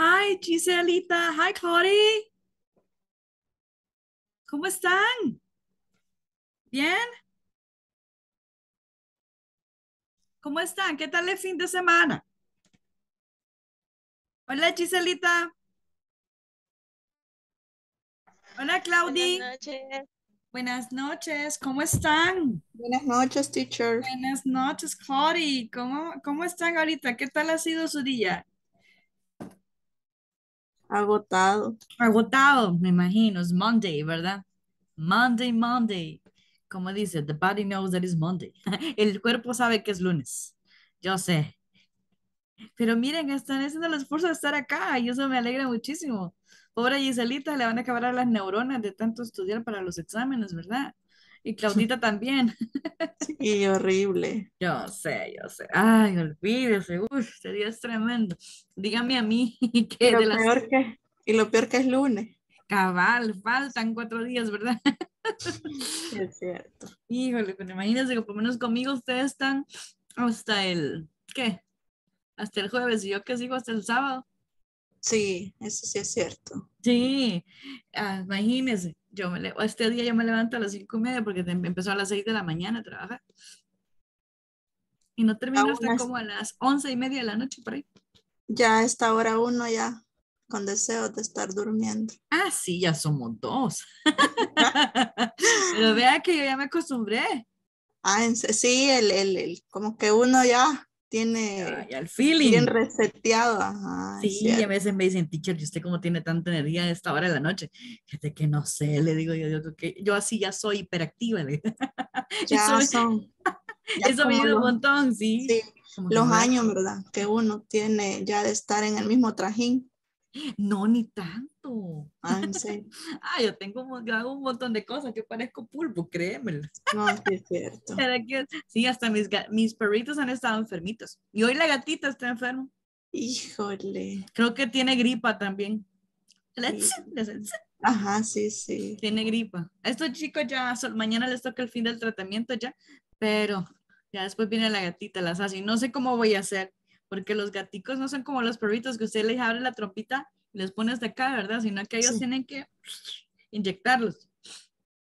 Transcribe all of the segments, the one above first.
Hi, Giselita. Hi, Cody. ¿Cómo están? ¿Bien? ¿Cómo están? ¿Qué tal el fin de semana? Hola, Giselita. Hola, Claudi. Buenas noches. Buenas noches. ¿Cómo están? Buenas noches, teacher. Buenas noches, Claudi. ¿Cómo, cómo están ahorita? ¿Qué tal ha sido su día? Agotado. Agotado, me imagino. Es Monday, ¿verdad? Monday, Monday. Como dice, the body knows that it's Monday. El cuerpo sabe que es lunes. Yo sé. Pero miren, están haciendo el esfuerzo de estar acá y eso me alegra muchísimo. Pobre Giselita, le van a acabar las neuronas de tanto estudiar para los exámenes, ¿verdad? Y Claudita también. Sí, horrible. Yo sé, yo sé. Ay, olvídese. Uy, este día es tremendo. Dígame a mí Y que lo de las peor que, y lo peor que es lunes. cabal faltan cuatro días, ¿verdad? Es cierto. Híjole, pero imagínense que por lo menos conmigo ustedes están hasta el, ¿qué? Hasta el jueves y yo que sigo hasta el sábado. Sí, eso sí es cierto. Sí, ah, imagínense, yo me este día yo me levanto a las cinco y media porque empezó a las seis de la mañana a trabajar. Y no termino hasta como a las once y media de la noche por ahí. Ya a esta hora uno ya con deseos de estar durmiendo. Ah, sí, ya somos dos. Pero vea que yo ya me acostumbré. Ah, sí, el, el, el- como que uno Ya, tiene ya el feeling. bien reseteado. Ajá, Sí, y a veces me dicen, teacher, ¿y usted cómo tiene tanta energía a esta hora de la noche? Fíjate que no sé, le digo yo, yo, que yo así ya soy hiperactiva. Ya eso son ya eso me ayuda un montón, sí. sí, los años, ¿verdad? Que uno tiene ya de estar en el mismo trajín. No, ni tanto. Ah. Ah, yo tengo, un hago montón de cosas que parezco pulpo, créeme. No, sí es cierto. Sí, hasta mis, mis perritos han estado enfermitos. Y hoy la gatita está enferma. Híjole. Creo que tiene gripa también. Sí. Ajá, sí, sí. Tiene gripa. A estos chicos ya, mañana les toca el fin del tratamiento ya, pero ya después viene la gatita, las hace. Y no sé cómo voy a hacer, porque los gaticos no son como los perritos que usted les abre la trompita y les pone hasta acá, ¿verdad? Sino que ellos Sí. tienen que inyectarlos.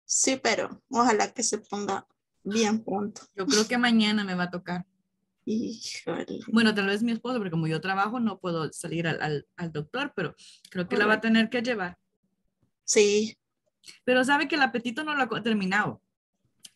Sí, pero ojalá que se ponga bien pronto. Yo creo que mañana me va a tocar. Híjole. Bueno, tal vez mi esposo, porque como yo trabajo no puedo salir al, al- al doctor, pero creo que la va a tener que llevar. Sí, Pero sabe que el apetito no lo ha terminado.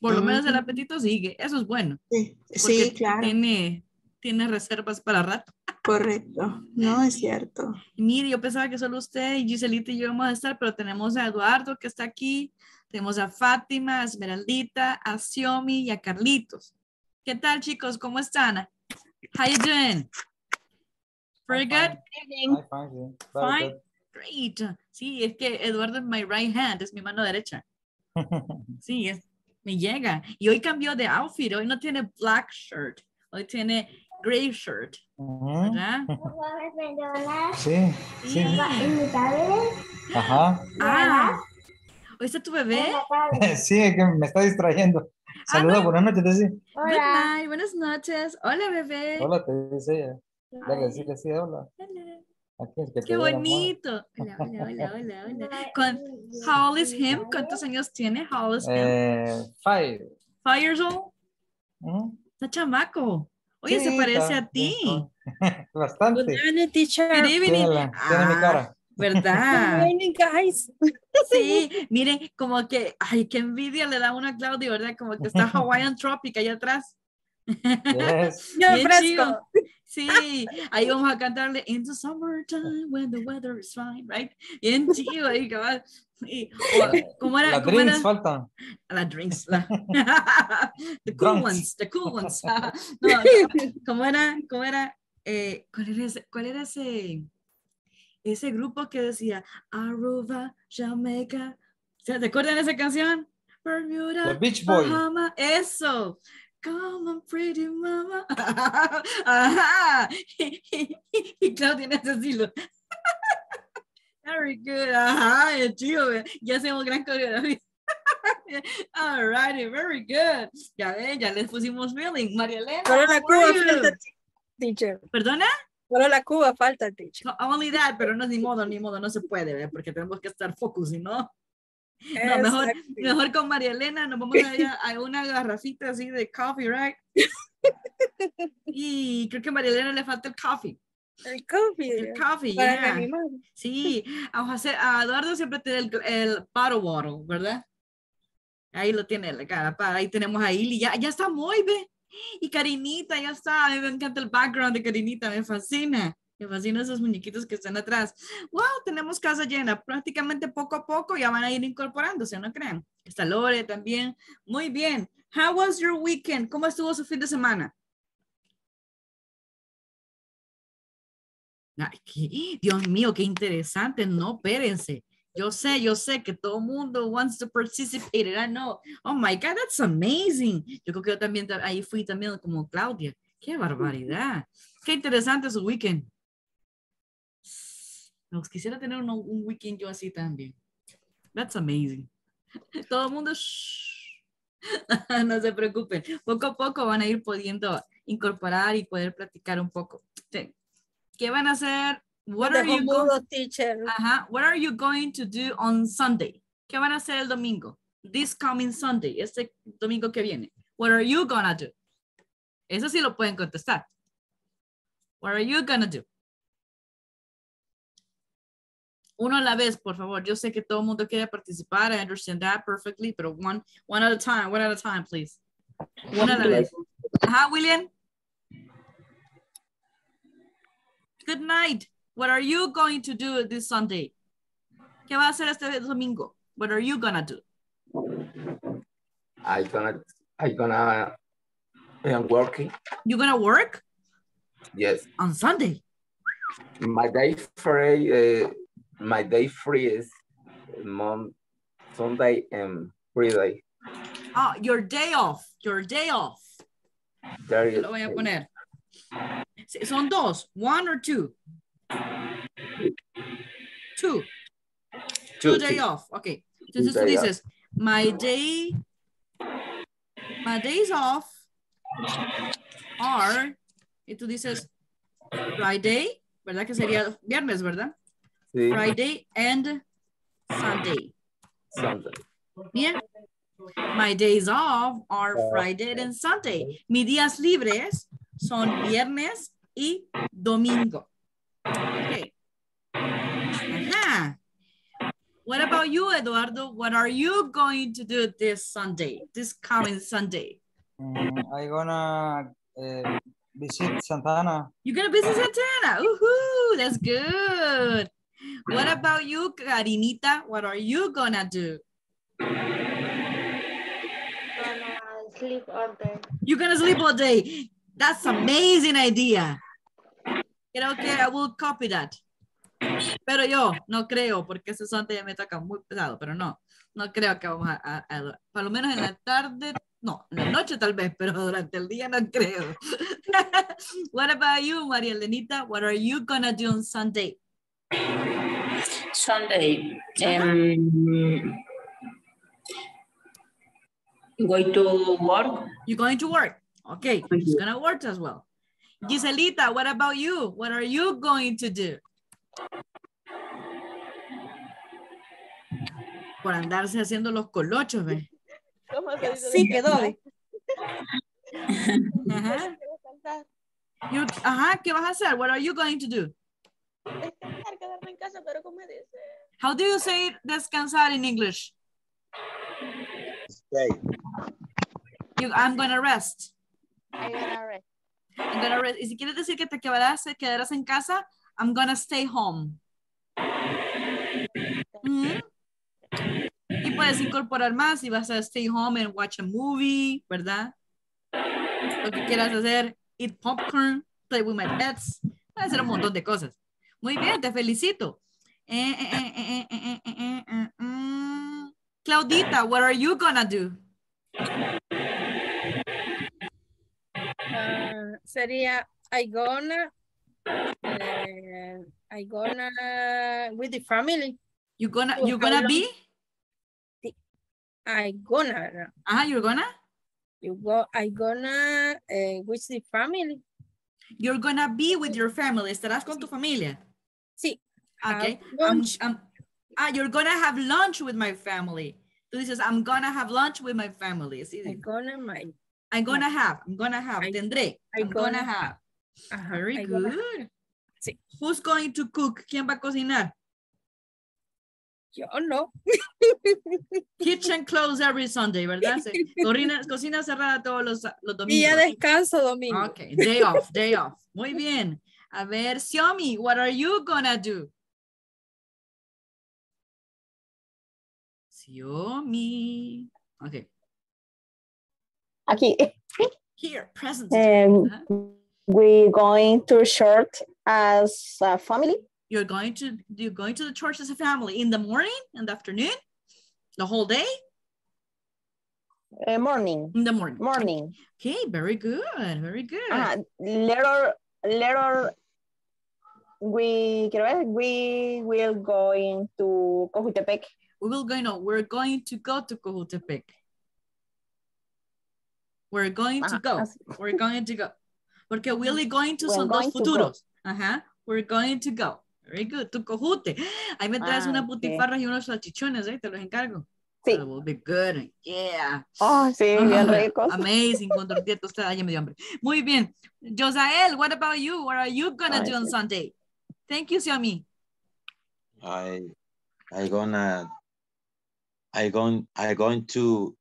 Por lo menos el Mm. apetito sigue. Eso es bueno. sí, sí, claro, Tiene, tiene reservas para rato. correcto. No es cierto. Mire, yo pensaba que solo usted y Giselita y yo íbamos a estar, pero tenemos a Eduardo que está aquí, tenemos a Fátima, a Esmeraldita, a Xiomi y a Carlitos. ¿Qué tal, chicos? ¿Cómo están? How you doing? Pretty good? Fine. Very Fine. Great. Sí, es que Eduardo es my right hand, es mi mano derecha. good. Sí, es, me llega. Y hoy cambió de outfit, hoy no tiene black shirt, hoy tiene gray shirt, Ujú. ¿verdad? Sí, sí, ajá. Ah, hoy está tu bebé. Sí, es que me está distrayendo. Saluda, buenas noches, night, buenas noches. Hola, bebé. Hola, te dice ella. Dale, sí, sí, hola. Hola. Aquí es que te Qué bonito. Hola, hola, hola, hola, hola. How old is him? ¿Cuántos años tiene? How old is him? Eh, five. Five years old. Ujú. Está chamaco. Oye, se parece está a ti. Bastante. Good evening, teacher. Good evening. Tiene, tiene mi Ah, cara. ¿Verdad? Good evening, guys. Sí, miren, como que, ay, qué envidia le da a una a Claudia, ¿verdad? Como que está Hawaiian Tropic allá atrás. Yes. Fresco. chido. Sí, ahí vamos a cantarle In the summertime when the weather is fine, right? Bien chido ahí, cabal. O, ¿Cómo era? Las ¿Cómo era? drinks faltan. La drinks. La... the cool Drunks. ones, the cool ones. no, no, ¿Cómo era? ¿Cómo era? Eh, ¿cuál, era ese, ¿Cuál era ese, ese grupo que decía Aruba, Jamaica? ¿Se ¿Te acuerdan de esa canción? Bermuda, The Beach Boy. Bahama, eso. Come on, pretty mama. Ajá. Y Claudia en ese estilo. Very good. Ajá, ve. Ya hacemos gran coreografía. All righty, very good. Ya ven, ya les pusimos feeling. María Elena. Solo la Cuba falta, teacher. ¿Perdona? Solo la Cuba falta, teacher. No, only that, pero no es ni modo, ni modo, no se puede, ¿ve? porque tenemos que estar focus, no. No, mejor, mejor con María Elena nos vamos a ir a, una garrafita así de coffee, right? Y creo que a María Elena le falta el coffee. El coffee. El coffee, Para yeah. Sí, a, José, a Eduardo siempre tiene el, el bottle water, ¿verdad? Ahí lo tiene cara, ahí tenemos a Ili, ya, ya está muy bien. Y Karinita, ya está, a mí me encanta el background de Karinita, me fascina. Me fascinan esos muñequitos que están atrás. Wow, tenemos casa llena. Prácticamente poco a poco ya van a ir incorporándose, ¿no creen? Está Lore también. Muy bien. How was your weekend? ¿Cómo estuvo su fin de semana? Dios mío, qué interesante. No, espérense. Yo sé, yo sé que todo mundo wants to participate. I know. Oh my God, that's amazing. Yo creo que yo también ta- ahí fui también como Claudia. Qué barbaridad. Qué interesante su weekend. Nos quisiera tener un, un weekend yo así también. That's amazing. Todo el mundo, shh. no se preocupen. Poco a poco van a ir pudiendo incorporar y poder platicar un poco. Sí. ¿Qué van a hacer? What are you going teacher. Ajá. What are you going to do on Sunday? ¿Qué van a hacer el domingo? This coming Sunday, este domingo que viene. What are you gonna do? Eso sí lo pueden contestar. What are you gonna do? Uno a la vez, por favor. Yo sé que todo el mundo quiere participar. I understand that perfectly, pero one, one at a time, one at a time, please. Una a la vez. Ajá, William. Good night. What are you going to do this Sunday? ¿Qué va a hacer este domingo? What are you gonna do? I gonna I gonna I'm working. You gonna work Yes, on Sunday? my day free. Uh, my day free is Mon Sunday and Friday. Oh, your day off. Your day off. There Lo voy a poner. Son dos. One or two. Two. Two two, day two. off. Okay. Entonces tú day off. my day, my days off are, y tú dices, Friday, ¿verdad? Que sería viernes, ¿verdad? Sí, Friday and Sunday. Sunday. Bien. My days off are Friday and Sunday. Mis días libres son viernes y domingo. Okay. Ajá. What about you, Eduardo? What are you going to do this Sunday, this coming Sunday? Mm, I gonna uh, visit Santana. You're gonna visit Santana. Woohoo! That's good. What about you, Karinita? What are you gonna do? Gonna sleep all day. You're gonna sleep all day. That's amazing idea. Creo que I will copy that. Pero yo no creo, porque ese Sunday ya me toca muy pesado, pero no, no creo que vamos a, a- a- por lo menos en la tarde, no, en la noche tal vez, pero durante el día no creo. What about you, María Elenita? What are you gonna do on Sunday? Sunday. Um, going to work. You're going to work? Okay, she's gonna work as well. Giselita, what about you? What are you going to do? Por andarse haciendo los colochos, ¿ves? ¿Cómo se dice? Sí, quedó. Ajá. You- ajá, ¿qué vas a hacer? What are you going to do? Descansar, quedarme en casa, pero como dice. How do you say descansar in English? Stay. You, I'm gonna rest. I gonna rest. I'm gonna rest. Y si quieres decir que te quedarás, quedarás en casa, I'm gonna stay home. Ujú. Y puedes incorporar más y vas a stay home and watch a movie, ¿verdad? Lo que quieras hacer, eat popcorn, play with my pets, puedes hacer un montón de cosas. Muy bien, te felicito. Claudita, what are you gonna do? Uh, sería I gonna uh, I gonna with the family. You gonna you gonna be? I gonna. Ah, uh -huh, you gonna? You go. I gonna uh, with the family. You're gonna be with your family. Estarás con tu familia. Sí. Okay. I'm- I'm- ah, you're gonna have lunch with my family. Tú dices, I'm gonna have lunch with my family. Es I'm gonna my. I'm gonna have, I'm gonna have, I- tendré. I'm, I'm gonna gonna- have. Ajá, Very I gonna- good. Sí. Who's going to cook? ¿Quién va a cocinar? Yo no. Kitchen closed every Sunday, ¿verdad? Sí. Cocina, cocina cerrada todos los, los Día domingos. de descanso domingo. Okay, day off, day off. Muy bien. A ver, Xiaomi, what are you gonna do? Xiaomi. Okay, Aquí, here, present. um, Ajá. we going to short as a family. You're going to you're going to the church as a family in the morning, in the afternoon, the whole day, Uh, morning, in the morning. morning. Okay, very good, very good. Ajá, later, later, we, we will going to Cojutepec. We will go, no, we're going to go to Cohutepec. We're going to go. We're going to go. Porque Willy going to We're son dos going go. futuros. Ajá. We're going to go. Very good. Tu cojute. Ahí me traes Ah, unas ok. butifarras y unos salchichones, ¿eh? Te los encargo. Sí. That will be good. Yeah. Oh, sí, bien ricos. Amazing. Con tortilla tostada. Ya me dio hambre. Muy bien. Josael, what about you? What are you gonna Ay, do on. Sunday? Thank you, Xiaomi. I I gonna I going I going to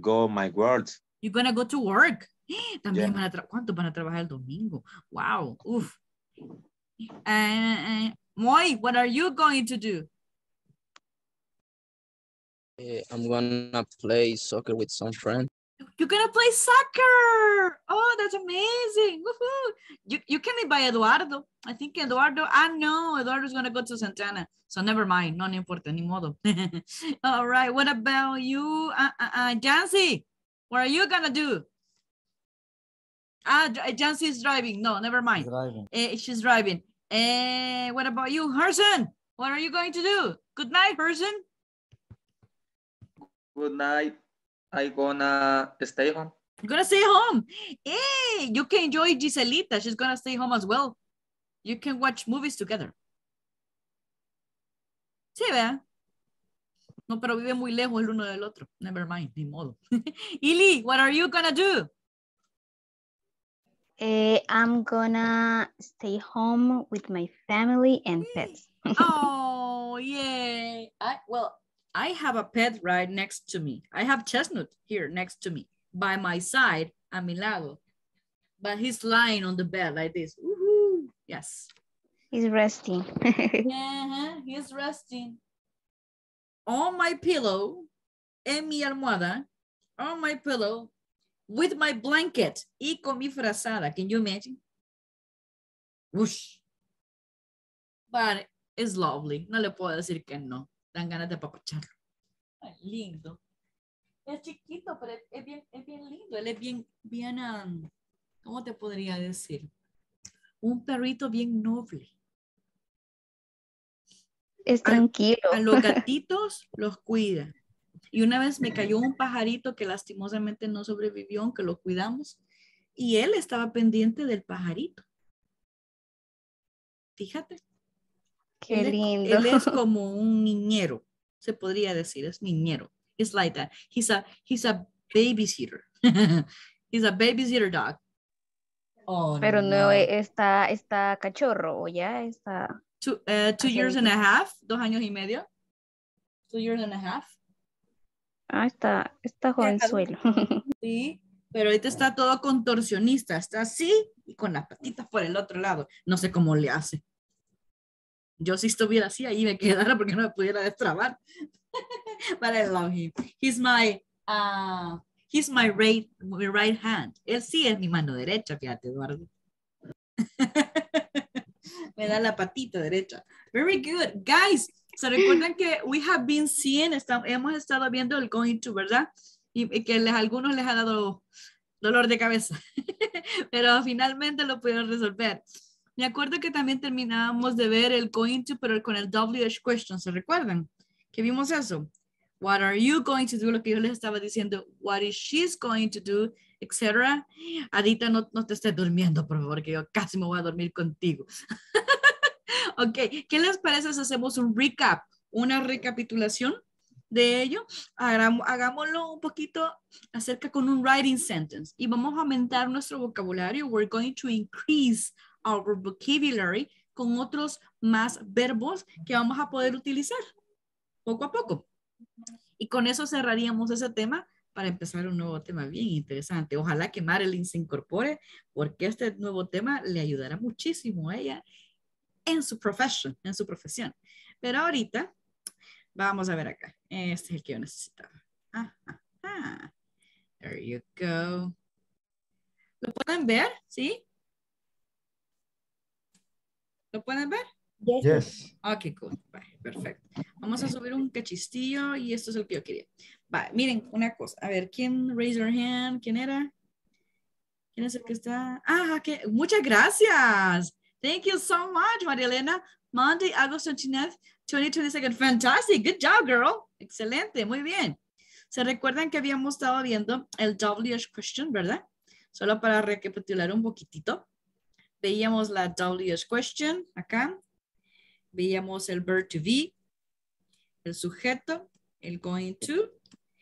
go my work. You're gonna go to work. También Yeah. van a ¿Cuántos van a trabajar el domingo? Wow. Uf. Uh, Moy, what are you going to do? Eh, I'm gonna play soccer with some friends. You're gonna play soccer. Oh, that's amazing. Woohoo. You, you can invite Eduardo. I think Eduardo, I know Eduardo's gonna go to Santana. So never mind. No, no importa, ni modo. All right. What about you, uh, uh, uh, Jancy? What are you gonna do? Ah, J- Jancy is driving. No, never mind. Driving. Eh, she's driving. Eh, what about you, Herson? What are you going to do? Good night, Herson. Good night. I gonna stay home. You're gonna stay home. Hey, you can enjoy Giselita. She's gonna stay home as well. You can watch movies together. Sí, ¿verdad? No, pero vive muy lejos el uno del otro. Never mind, ni modo. Ili, what are you gonna do? Eh, I'm gonna stay home with my family and pets. Oh, yay. I, well, I have a pet right next to me. I have Chestnut here next to me, by my side, a mi lado. But he's lying on the bed like this. Woohoo. Yes. He's resting. Uh-huh, he's resting. On my pillow, en mi almohada, on my pillow, with my blanket y con mi frazada. Can you imagine? Whoosh. But it's lovely. No le puedo decir que no. Dan ganas de apapacharlo. Lindo. Es chiquito, pero es- bien, es bien lindo. Él es bien, bien, um, ¿cómo te podría decir? Un perrito bien noble. Es tranquilo. A los gatitos los cuida. Y una vez me cayó un pajarito que lastimosamente no sobrevivió, aunque lo cuidamos. Y él estaba pendiente del pajarito. Fíjate. Qué él es- lindo. Él es como un niñero, se podría decir, es niñero. It's like that. He's a, he's a babysitter. he's a babysitter dog. Oh, Pero no no. está, está cachorro o ya está. Two, uh, two years and a half, dos años y medio. Two years and a half. Ah, está, está jovenzuelo. Sí, pero ahorita está todo contorsionista, está así y con las patitas por el otro lado. No sé cómo le hace. Yo si estuviera así, ahí me quedara porque no me pudiera destrabar. But I love him. He's my, uh, he's my right, my right hand. Él sí es mi mano derecha, fíjate, Eduardo. me da la patita derecha. Very good. Guys, ¿se recuerdan que we have been seeing, esta- hemos estado viendo el going to, ¿verdad? Y, y que les, algunos les ha dado dolor de cabeza, pero finalmente lo pudieron resolver. Me acuerdo que también terminábamos de ver el going to, pero con el WH question, ¿se recuerdan? Que vimos eso. What are you going to do? Lo que yo les estaba diciendo, what is she's going to do? etcétera. Adita, no, no te estés durmiendo, por favor, que yo casi me voy a dormir contigo. ok, ¿qué les parece si hacemos un recap, una recapitulación de ello? Hagámoslo un poquito acerca con un writing sentence y vamos a aumentar nuestro vocabulario. We're going to increase our vocabulary con otros más verbos que vamos a poder utilizar poco a poco. Y con eso cerraríamos ese tema para empezar un nuevo tema bien interesante. Ojalá que Marilyn se incorpore porque este nuevo tema le ayudará muchísimo a ella en su profesión, en su profesión. Pero ahorita vamos a ver acá. Este es el que yo necesitaba. Ah, ah, ah. There you go. ¿Lo pueden ver? ¿Sí? ¿Lo pueden ver? Yes. Ok, cool. Vale, perfecto. Vamos a subir un cachistillo y esto es el que yo quería. Vale, miren, una cosa. A ver, ¿quién raise your hand? ¿Quién era? ¿Quién es el que está? Ah, que muchas gracias. Thank you so much, María Elena. Monday, August 29th, 2022. Fantastic. Good job, girl. Excelente. Muy bien. ¿Se recuerdan que habíamos estado viendo el WH question, verdad? Solo para recapitular un poquitito. Veíamos la WH question acá. Veíamos el verb to be, el sujeto, el going to,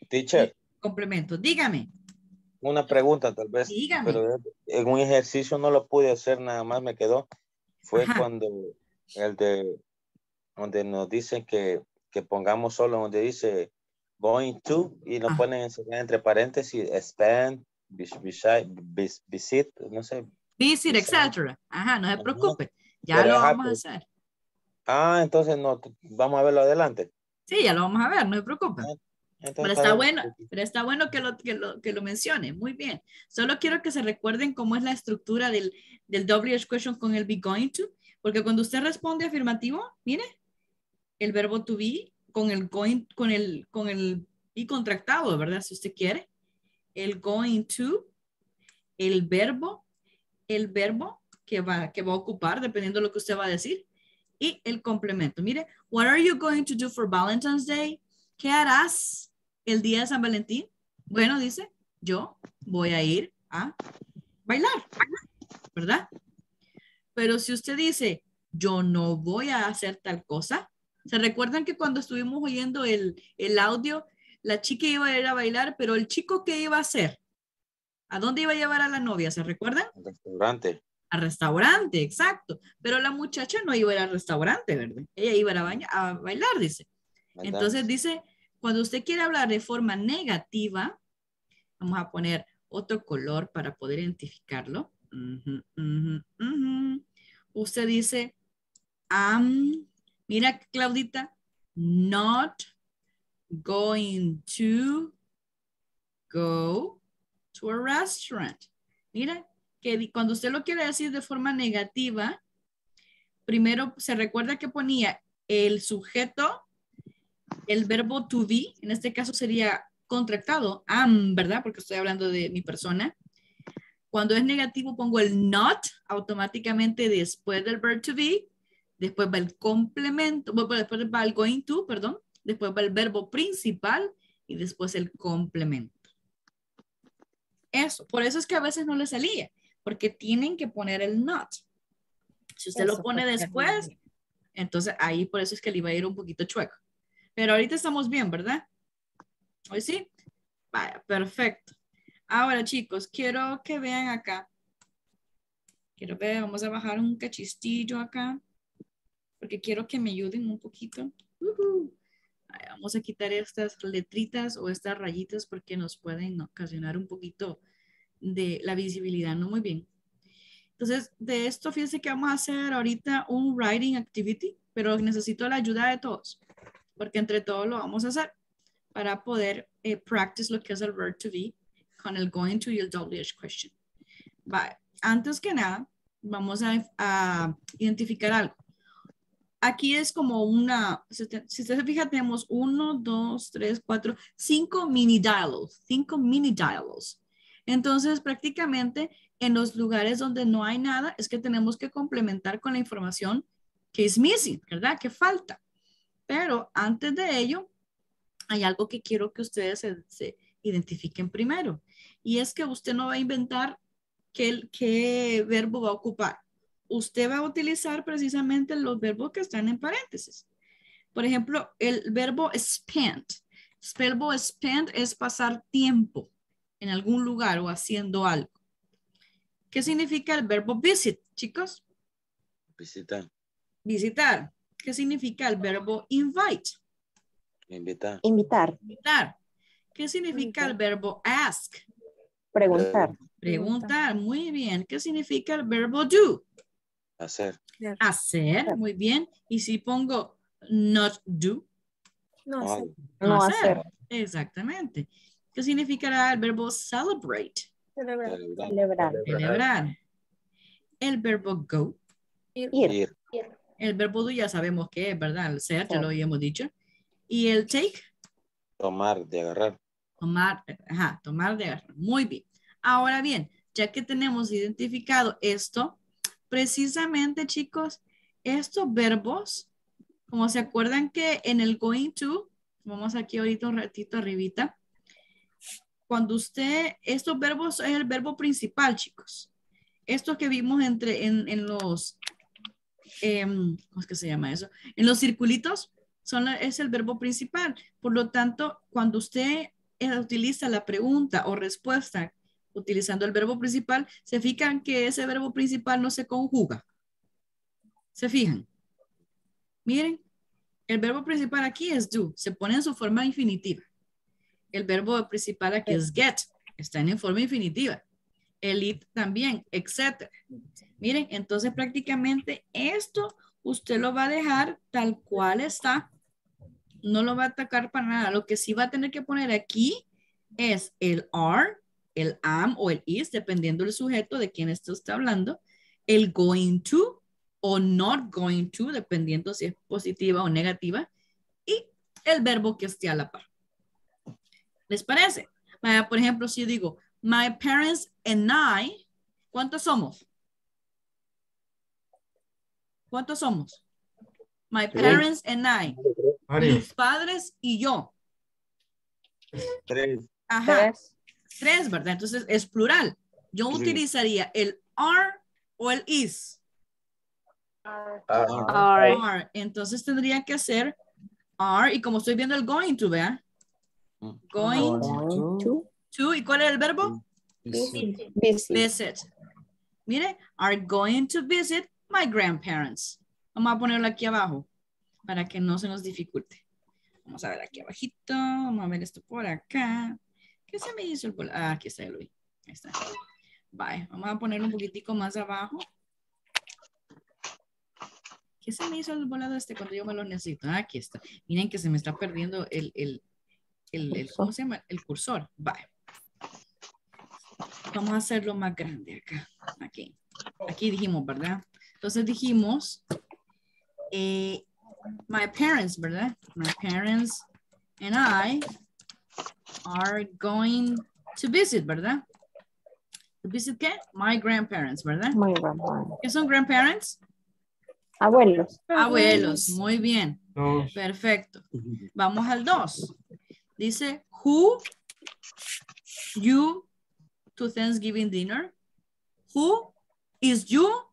Teacher, complemento. Dígame. una pregunta tal vez, Dígame. pero en un ejercicio no lo pude hacer, nada más me quedó. Fue Ajá. cuando el de, donde nos dicen que, que pongamos solo donde dice going to y nos Ah. ponen entre paréntesis spend, vis- visi- vis- visit, no sé. Visit, etc. Ajá, no se Ajá. preocupe. Ya Pero, lo ajá, vamos a pues, hacer. Ah, entonces no, vamos a verlo adelante. Sí, ya lo vamos a ver, no se preocupe. Entonces, Pero está bueno, pero está bueno que lo, que lo, que lo mencione. Muy bien. Solo quiero que se recuerden cómo es la estructura del, del WH question con el be going to, porque cuando usted responde afirmativo, mire, el verbo to be con el going, con el, con el be contractado, ¿verdad? Si usted quiere. El going to, el verbo, el verbo que va, que va a ocupar, dependiendo de lo que usted va a decir, y el complemento. Mire, what are you going to do for Valentine's Day? ¿Qué harás el día de San Valentín? Bueno, dice, yo voy a ir a bailar, ¿verdad? Pero si usted dice, yo no voy a hacer tal cosa, ¿se recuerdan que cuando estuvimos oyendo el, el audio, la chica iba a ir a bailar, pero el chico qué iba a hacer? ¿A dónde iba a llevar a la novia? ¿Se recuerdan? Al restaurante. Al restaurante, exacto. Pero la muchacha no iba a ir al restaurante, ¿verdad? Ella iba a, baña- a bailar, dice. Entonces dice, cuando usted quiere hablar de forma negativa, vamos a poner otro color para poder identificarlo. Usted dice, am, mira Claudita, not going to go to a restaurant. Mira, que cuando usted lo quiere decir de forma negativa, primero se recuerda que ponía el sujeto, el verbo to be, en este caso sería contractado, am, ¿verdad? Porque estoy hablando de mi persona. Cuando es negativo pongo el not automáticamente después del verb to be, después va el complemento, después va el going to, perdón, después va el verbo principal y después el complemento. Eso, por eso es que a veces no le salía, porque tienen que poner el not. Si usted lo Eso pone fue después, entonces ahí por eso es que le iba a ir un poquito chueco. Pero ahorita estamos bien, ¿verdad? Hoy sí. Vaya, perfecto. Ahora, chicos, quiero que vean acá. Quiero ver, vamos a bajar un cachistillo acá, porque quiero que me ayuden un poquito. Vamos a quitar estas letritas o estas rayitas porque nos pueden ocasionar un poquito de la visibilidad, no muy bien. Entonces, de esto, fíjense que vamos a hacer ahorita un writing activity, pero necesito la ayuda de todos, porque entre todos lo vamos a hacer para poder eh, practice lo que es el verb to be con el going to y el WH question. Vale. Antes que nada, vamos a, identificar algo. Aquí es como una, si usted se fija, tenemos uno, dos, tres, cuatro, cinco mini dialogues, cinco mini dialogues. Entonces, prácticamente en los lugares donde no hay nada, es que tenemos que complementar con la información que es missing, ¿verdad? Que falta. Pero antes de ello, hay algo que quiero que ustedes se, se- identifiquen primero. Y es que usted no va a inventar qué, qué verbo va a ocupar. Usted va a utilizar precisamente los verbos que están en paréntesis. Por ejemplo, el verbo spend. El verbo spend es pasar tiempo en algún lugar o haciendo algo. ¿Qué significa el verbo visit, chicos? Visitar. Visitar. ¿Qué significa el verbo invite? Invitar. Invitar. Invitar. ¿Qué significa el verbo ask? Preguntar. Preguntar. Muy bien. ¿Qué significa el verbo do? Hacer. Hacer. Muy bien. Y si pongo not do. No, No, sé. No hacer. Exactamente. ¿Qué significará el verbo celebrate? Celebrar. celebrar, Celebrar. Celebrar. El verbo go. Ir. ir, El verbo do ya sabemos qué es, ¿verdad? El ser, ya lo habíamos dicho. Y el take, tomar, de agarrar. tomar, ajá, tomar de agarrar. Muy bien. Ahora bien, ya que tenemos identificado esto, precisamente chicos, estos verbos, como se acuerdan que en el going to, vamos aquí ahorita un ratito arribita, cuando usted, estos verbos es el verbo principal, chicos. Estos que vimos entre, en, en los, em, ¿cómo es que se llama eso? En los circulitos, son, la- es el verbo principal. Por lo tanto, cuando usted eh, utiliza la pregunta o respuesta utilizando el verbo principal, se fijan que ese verbo principal no se conjuga. ¿Se fijan? Miren, el verbo principal aquí es do, se pone en su forma infinitiva. El verbo principal aquí es get, está en forma infinitiva. El it también, etcétera. Miren, entonces prácticamente esto usted lo va a dejar tal cual está. No lo va a atacar para nada. Lo que sí va a tener que poner aquí es el are, el am o el is, dependiendo del sujeto de quién esto está hablando. El going to o not going to, dependiendo si es positiva o negativa. Y el verbo que esté a la par. ¿Les parece? Por ejemplo, si yo digo, my parents and I, ¿cuántos somos? ¿Cuántos somos? My parents and I. Varios. Mis padres y yo. Tres. Ajá. Tres. Tres, ¿verdad? Entonces es plural. Yo Sí. utilizaría el are o el is. Ah, Are. Are. Entonces tendría que ser are y como estoy viendo el going to, ¿vea? Going Going to to. ¿Y cuál es el verbo? visit. Visit. Mire, are going to visit my grandparents. Vamos a ponerlo aquí abajo para que no se nos dificulte. Vamos a ver aquí abajito. Vamos a ver esto por acá. ¿Qué se me hizo el Ah, aquí está, vi. Ahí está. Bye. Vamos a ponerlo un poquitico más abajo. ¿Qué se me hizo el volado este cuando yo me lo necesito? Ah, aquí está. Miren que se me está perdiendo el, el, el, el- ¿cómo se llama? El cursor. Bye. Vamos a hacerlo más grande acá. Aquí. Aquí dijimos, ¿verdad? Entonces dijimos, eh, my parents, ¿verdad? My parents and I are going to visit, ¿verdad? To visit qué? My grandparents, ¿verdad? Muy bueno. ¿Qué son grandparents? Abuelos. Abuelos, muy bien. Dos. Perfecto. Vamos al 2. Dice, who you to Thanksgiving dinner? Who is you?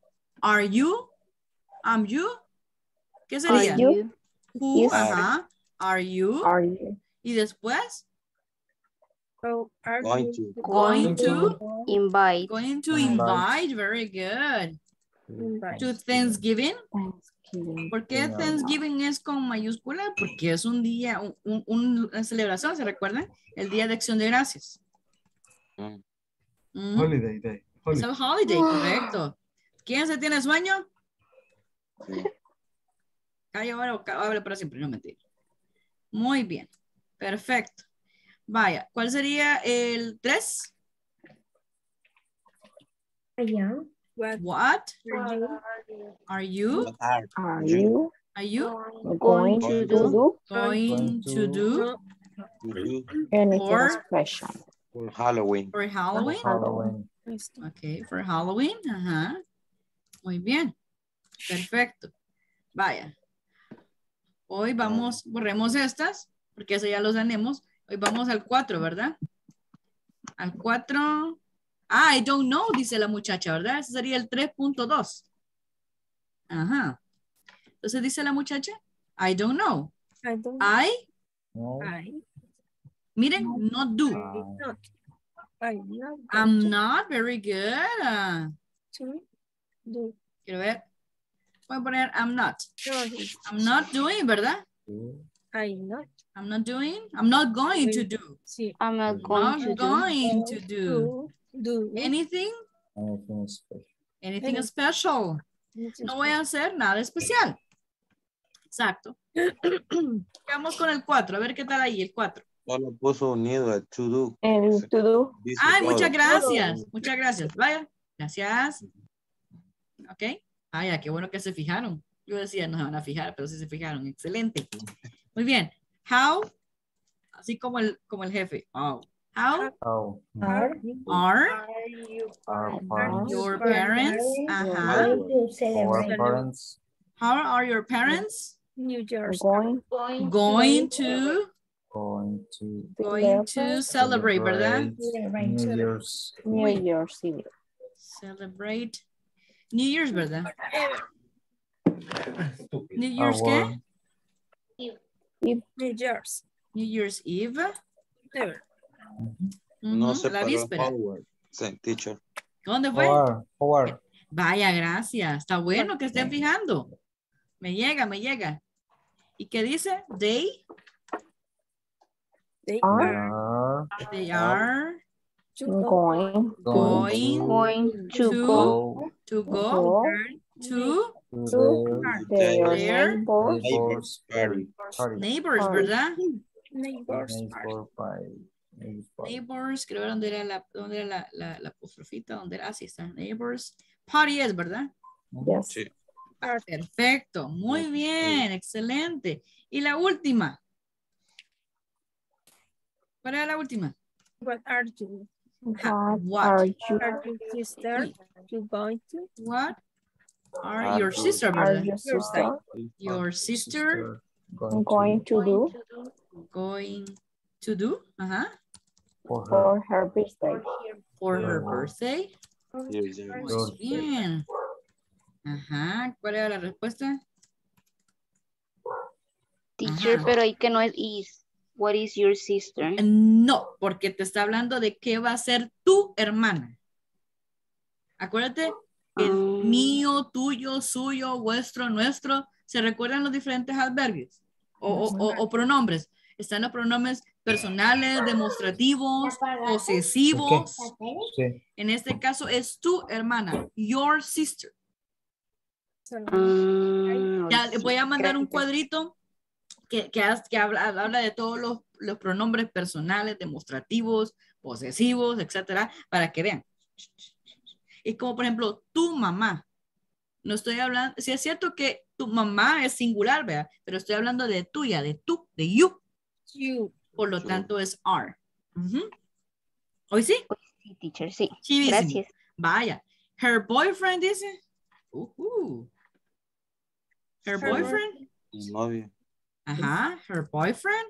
Are you? Am you? ¿Qué sería? Are you? Who, ajá. Are you? Are you? Y después, So, are Going you to. going to, Invite. going to Invite. invite. Very good. invite? To Thanksgiving. Thanksgiving. ¿Por qué Thanksgiving es con mayúscula? Porque es un día, un- un- un- una celebración, ¿se recuerdan? El Día de Acción de Gracias. Mm. Mm, Holiday day. Es Holiday. el holiday, correcto. ¿Quién se tiene sueño? Sí. Calla ahora o hable para siempre, no mentira. Muy bien, perfecto. Vaya, ¿cuál sería el 3? What What are you are you? Are you you Are you going to to do? do going to do you anything Or- special? for Halloween? for Halloween? Halloween. Ok, for Halloween. Ajá. Muy bien. Perfecto. Vaya. Hoy vamos, borremos estas, porque eso ya los tenemos. Hoy vamos al 4, ¿verdad? Al 4. Ah, I don't know, dice la muchacha, ¿verdad? Ese sería el 3.2. Ajá. Entonces dice la muchacha, I don't know. I don't. I, No. I. miren, not do. I not. I'm not very good. To do. quiero ver. Voy a poner I'm not. I'm not doing, ¿verdad? I not. I'm not doing. I'm not going to do. Sí. I'm not going Not to do. going to do. Anything, Anything special. anything Any- special. No voy a hacer nada especial. Exacto. Vamos con el 4. A ver qué tal ahí, el 4. Solo puso unido el to do. El to do. Ay, muchas gracias. Muchas gracias. Vaya. Gracias. Ok. Vaya, qué bueno que se fijaron. Yo decía, no se van a fijar, pero sí se fijaron. Excelente. Muy bien. How, así como el, como el jefe. How, how How Are are your parents? Ajá. parents How are your parents New Jersey. Going Going, going to, going to going to celebrate, ¿verdad? celebrate New Year's New Year's Eve. Celebrate New Year's, ¿verdad? New Year's, our ¿qué? New Jersey. New Year's Eve. No Ujú, se la víspera. Howard. Sí, teacher. ¿Dónde fue? our Vaya, gracias. Está bueno que estén fijando. Me llega, me llega. ¿Y qué dice? They, They Are are they are going going Going to to go to go go to to their neighbors the neighbors Party. neighbors. ¿verdad? Neighbors. Neighbors party. Neighbors, creo dónde era la, dónde era la, la, la apostrofita, dónde era, así está, neighbors. Party es, ¿verdad? Yes. Sí. Perfecto, muy bien, excelente. Y la última. ¿Cuál era la última? What are you? What What? are you Are you sister? You going to? What are Are your sister, are ¿verdad? your sister Your sister going to do going to do, ajá, for her. for her birthday? for her Yeah. birthday. Here's the- Muy bien. Ajá, ¿cuál era la respuesta? Teacher, Ajá. pero ahí que no es is. What is your sister? No, porque te está hablando de qué va a ser tu hermana. Acuérdate, el Ah. mío, tuyo, suyo, vuestro, nuestro. ¿Se recuerdan los diferentes adverbios o, o- o- o pronombres? Están los pronombres personales, demostrativos, posesivos. Sí. En este caso es tu hermana, your sister. Ah, Ya les voy a mandar un cuadrito que, que, has- que habla, habla de todos los, los pronombres personales, demostrativos, posesivos, etcétera, para que vean. Es como, por ejemplo, tu mamá. No estoy hablando, sí es cierto que tu mamá es singular, ¿verdad? Pero estoy hablando de tuya, de tú, de you. You. Por lo tanto, es are. Ujú. ¿Hoy sí? Sí, teacher, sí. Chivísimo. Gracias. Vaya. Her boyfriend dice. Her Her boyfriend. novio. Ajá, her boyfriend.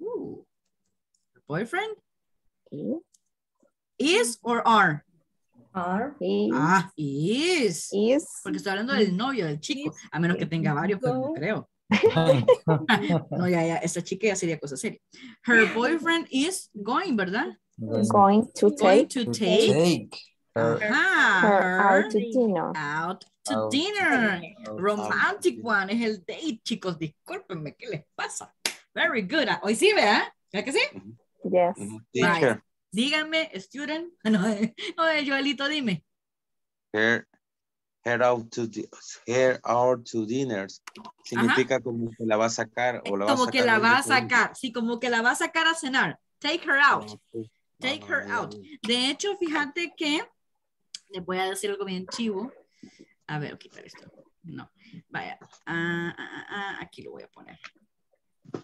Ooh. Her boyfriend is or are? Is, Ah, is. is Porque estoy hablando del novio, del chico. A menos que tenga varios, pero no Go. creo. No, ya, ya, esa chica ya sería cosa seria. Her boyfriend is going, ¿verdad? going to Going take to take Take her ajá, her her out to dinner. out to dinner. Romantic one es el date, chicos. Discúlpenme, ¿qué les pasa? Very good. Ah, Hoy sí, ¿verdad? ¿Verdad que sí? Yes. Teacher, Díganme, student. No, oye, Joelito, dime. her, her out to di- her out to dinners significa como que la va a sacar o la va a Como sacar que la va a sacar. Sí, como que la va a sacar a cenar. Take her out. Ah. Take Ah, her out. De hecho, fíjate que les voy a decir algo bien chivo. A ver, quitar esto. No, vaya. Ah, ah, ah, aquí lo voy a poner.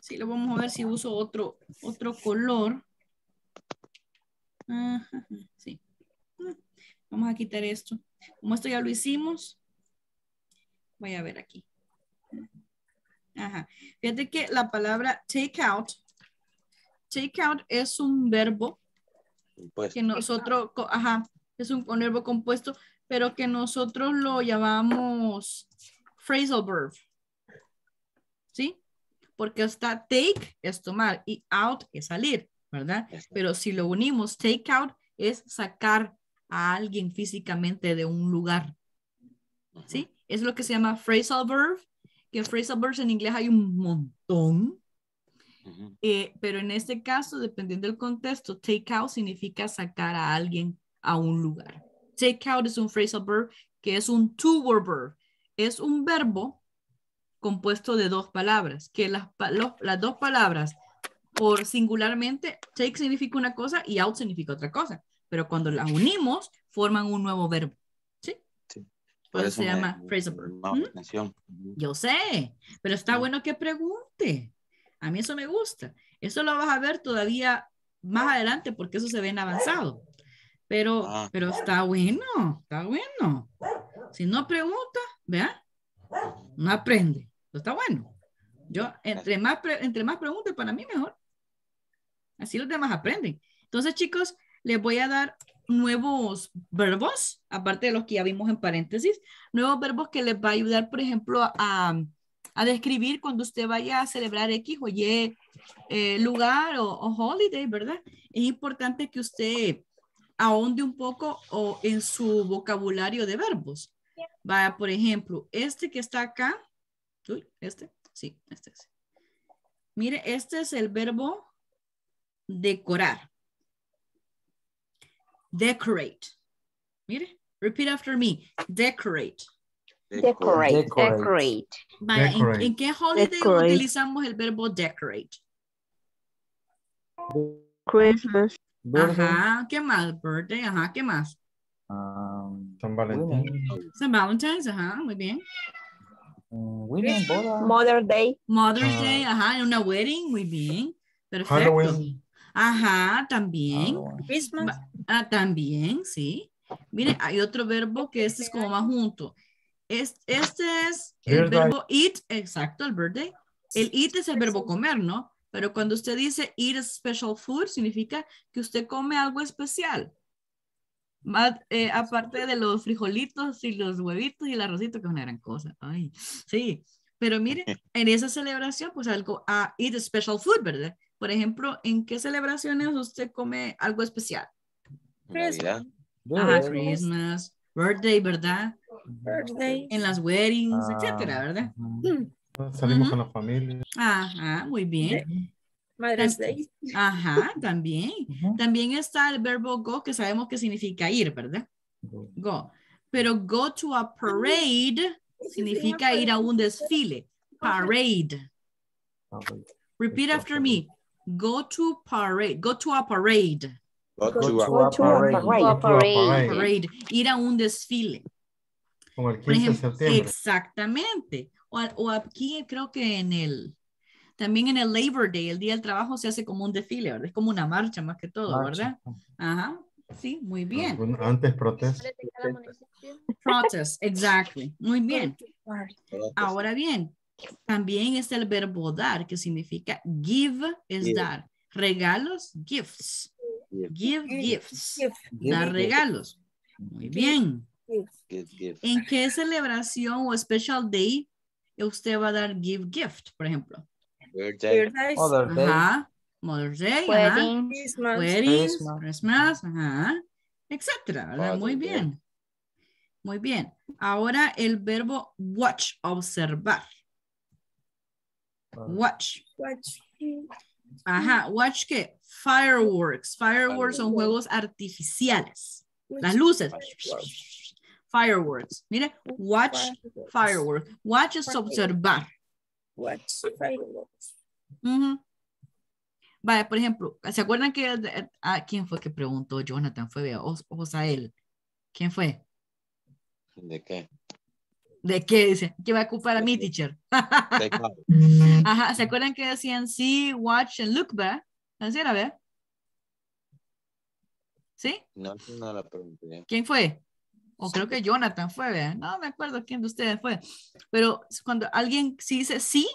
Sí, lo vamos a ver si uso otro, otro color. Ajá, sí. Vamos a quitar esto. Como esto ya lo hicimos, voy a ver aquí. Ajá. Fíjate que la palabra take out take out es un verbo Pues, que nosotros, ajá, es un, un verbo compuesto, pero que nosotros lo llamamos phrasal verb. ¿Sí? Porque está take es tomar y out es salir, ¿verdad? Pero si lo unimos, take out es sacar a alguien físicamente de un lugar. ¿Sí? Es lo que se llama phrasal verb, que phrasal verbs en inglés hay un montón. Eh, pero en este caso, dependiendo del contexto, take out significa sacar a alguien a un lugar. Take out es un phrasal verb que es un two-word verb. Es un verbo compuesto de dos palabras, que las, los- las dos palabras por singularmente, take significa una cosa y out significa otra cosa. Pero cuando las unimos, forman un nuevo verbo. ¿Sí? Sí. Por eso se me- llama phrasal verb. ¿Mm? Yo sé, pero está bueno que pregunte. A mí eso me gusta. Eso lo vas a ver todavía más adelante porque eso se ve en avanzado. Pero, Ah. pero está bueno, está bueno. Si no pregunta, vea, no aprende. Pero Está bueno. Yo, entre más, entre más preguntas, para mí mejor. Así los demás aprenden. Entonces, chicos, les voy a dar nuevos verbos, aparte de los que ya vimos en paréntesis, nuevos verbos que les va a ayudar, por ejemplo, a, a describir cuando usted vaya a celebrar X o Y eh, lugar o, o holiday, ¿verdad? Es importante que usted ahonde un poco o en su vocabulario de verbos. Vaya, por ejemplo, este que está acá, uy, este, sí, este es. Mire, este es el verbo decorar. Decorate. Mire, repeat after me. Decorate. Decorate. Decorate. Decorate. Vaya, ¿en- Decorate. ¿en, qué holiday Decorate. utilizamos el verbo decorate? Christmas. Birthday. Ajá, ¿qué más? Birthday, ajá, ¿qué más? Um, San Valentín. San Valentine's, ajá, muy bien. Mm, women, boda. Mother Day. Mother's Ah. Day, ajá, en una wedding, muy bien. Perfecto. Halloween. Ajá, también. Halloween. Christmas. Ah, también, sí. Mire, hay otro verbo que este es como más junto. Es- Este es el Birthday. verbo eat, exacto, el birthday. El eat es el verbo comer, ¿no? Pero cuando usted dice eat a special food, significa que usted come algo especial. Más, eh, aparte de los frijolitos y los huevitos y el arrocito, que es una gran cosa. Ay, sí. Pero mire, en esa celebración, pues algo, a eat a special food, ¿verdad? Por ejemplo, ¿en qué celebraciones usted come algo especial? Navidad. Ajá, Birthday. Christmas, birthday, ¿verdad? Birthday. En las weddings, Ah, etcétera, ¿verdad? ujú. Salimos con la familia. Ajá, muy bien. Mother's Este- Day. Ajá, también. También está el verbo go, que sabemos que significa ir, ¿verdad? Go. Pero go to a parade significa ir a un desfile. Parade. Repeat after me. Go to parade. Go to a parade. Go Go to to a- a parade. Parade. Ir a un desfile. Como el Por 15 de ejemplo, septiembre. exactamente. O, o aquí creo que en el, también en el Labor Day, el Día del Trabajo, se hace como un desfile, ¿verdad? Es como una marcha más que todo, Marcha. ¿verdad? Ajá, sí, muy bien. Algún- Antes protesta. Protest, exactly. Muy bien. Ahora bien, también es el verbo dar, que significa give es Give. dar. Regalos, gifts. Give. Give gifts. Give. Dar regalos. Muy bien. Give. Give, give. ¿En qué celebración o special day usted va a dar give gift, por ejemplo? Birthday. Birthdays. Mother Day. Ajá. Mother's Day. Wedding. Christmas. Weddings, Christmas. Christmas, ajá. Etcétera, ¿verdad? Muy bien. Muy bien. Ahora el verbo watch, observar. Watch. Watch. Ajá. Watch qué? Fireworks. Fireworks son juegos artificiales. Las luces. Fireworks. Mire, watch fireworks. Watch es observar. Watch fireworks. Ujú. Vaya, por ejemplo, ¿se acuerdan que de- ah, quién fue que preguntó? Jonathan fue o o Josael. ¿Quién fue? ¿De qué? ¿De qué dice? ¿Qué va a ocupar a mi teacher? Ajá, ¿se acuerdan que decían see, watch and look, va? Así era, ¿ve? ¿Sí? No, no la pregunté. ¿Quién fue? O creo que Jonathan fue, ¿ve? No me acuerdo quién de ustedes fue. Pero cuando alguien sí dice sí,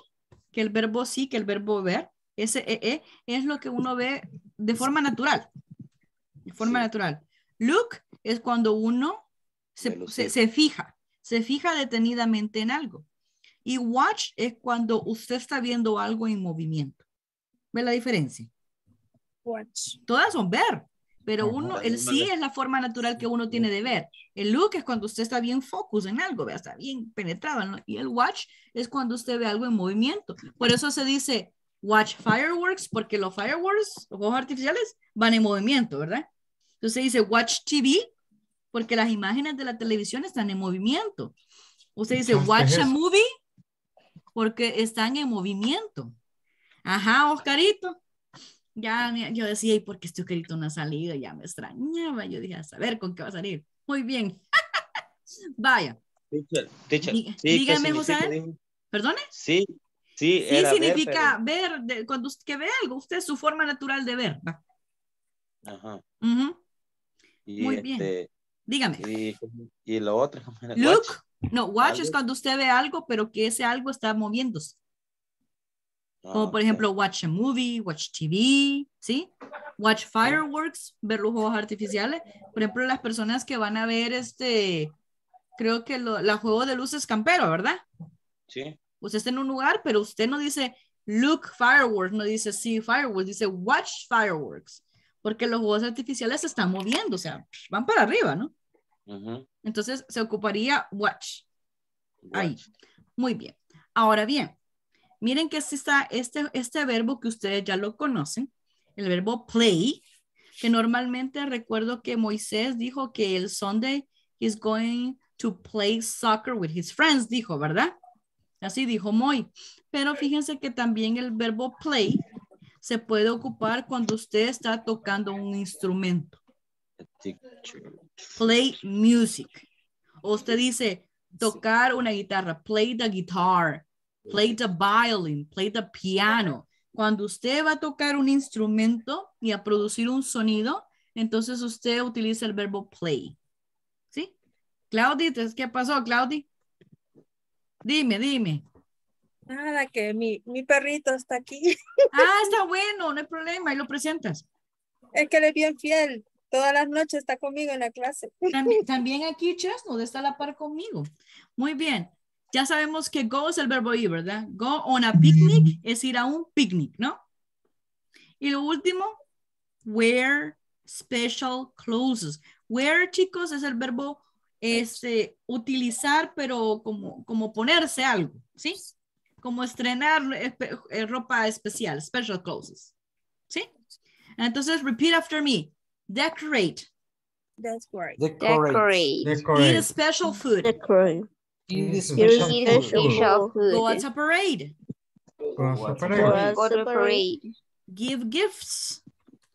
que el verbo sí, que el verbo ver, ese e, e, es lo que uno ve de forma natural. De forma natural. Look es cuando uno se, se- se fija, se fija detenidamente en algo. Y watch es cuando usted está viendo algo en movimiento. ¿Ve la diferencia? Watch. Todas son ver, pero uno, el sí es la forma natural que uno tiene de ver. El look es cuando usted está bien focus en algo, ¿vea? está bien penetrado. ¿no? Y el watch es cuando usted ve algo en movimiento. Por eso se dice watch fireworks, porque los fireworks, los juegos artificiales, van en movimiento, ¿verdad? Entonces se dice watch TV, porque las imágenes de la televisión están en movimiento. Usted dice watch a movie, porque están en movimiento. Ajá, Oscarito. Ya yo decía, ¿y por qué este Oscarito no ha salido? Ya me extrañaba. Yo dije, a saber con qué va a salir. Muy bien. Vaya. Teacher, teacher. Sí, ¿qué dígame, significa, José. ¿Perdone? Sí, sí, Sí, era ver, significa ver, de- cuando usted que ve algo, usted es su forma natural de ver. va. pero- Ajá. Ujú. Y Muy bien. este, Dígame. Y, y lo otro. Look. Watch. No, watch es Algo. cuando usted ve algo, pero que ese algo está moviéndose. Como Ah, por ejemplo, watch a movie, watch TV, ¿sí? Watch fireworks, ver los juegos artificiales. Por ejemplo, las personas que van a ver este, creo que lo, la juego de luces campero, ¿verdad? Sí. Usted está en un lugar, pero usted no dice look fireworks, no dice see fireworks, dice watch fireworks. Porque los juegos artificiales se están moviendo, o sea, van para arriba, ¿no? Entonces se ocuparía watch. Ahí. Muy bien. Ahora bien, miren que este este, verbo que ustedes ya lo conocen, el verbo play, que normalmente recuerdo que Moisés dijo que el Sunday is going to play soccer with his friends, dijo, ¿verdad? Así dijo Moy. Pero fíjense que también el verbo play se puede ocupar cuando usted está tocando un instrumento. Play music. O usted dice tocar una guitarra, play the guitar, play the violin, play the piano. Cuando usted va a tocar un instrumento y a producir un sonido, entonces usted utiliza el verbo play. ¿Sí? Claudia, ¿qué pasó, Claudia? Dime, dime. Nada, que mi, mi perrito está aquí. Ah, está bueno, no hay problema, ahí lo presentas. Es que él es bien fiel. Todas las noches está conmigo en la clase. También, también aquí Chesnut está a la par conmigo. Muy bien. Ya sabemos que go es el verbo ir, ¿verdad? Go on a picnic es ir a un picnic, ¿no? Y lo último, wear special clothes. Wear, chicos, es el verbo este, utilizar, pero como, como ponerse algo, ¿sí? Como estrenar espe- eh, ropa especial, special clothes, ¿sí? Entonces, repeat after me. Decorate. That's great. Decorate. Eat a special food. Decorate. Eat Eat special a food. Go at a parade. Go a to a parade. Give gifts.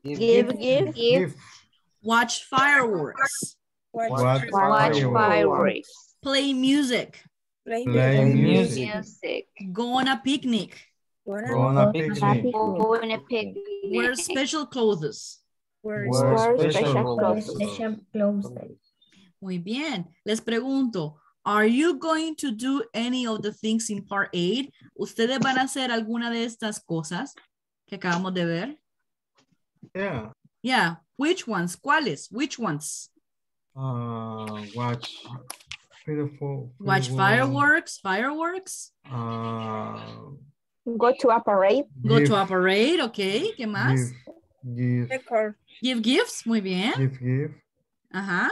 Give, give, give. Watch fireworks. Watch, Watch Watch fireworks. fireworks. Play music. Play Play music. music. Music. Go on a picnic. Go on a picnic. Go on a picnic. Wear special clothes. wear Wear Wear special special clothes. clothes. Muy bien. Les pregunto, are you going to do any of the things in part 8? ¿Ustedes van a hacer alguna de estas cosas que acabamos de ver? Yeah. Yeah. Which ones? ¿Cuáles? Which ones? Uh, watch. Beautiful. Watch fireworks, fireworks. Uh, Go to a parade. Go give- to a parade, ok. ¿Qué más? Give, give, Decor. Give gifts, muy bien. give, give. Ajá.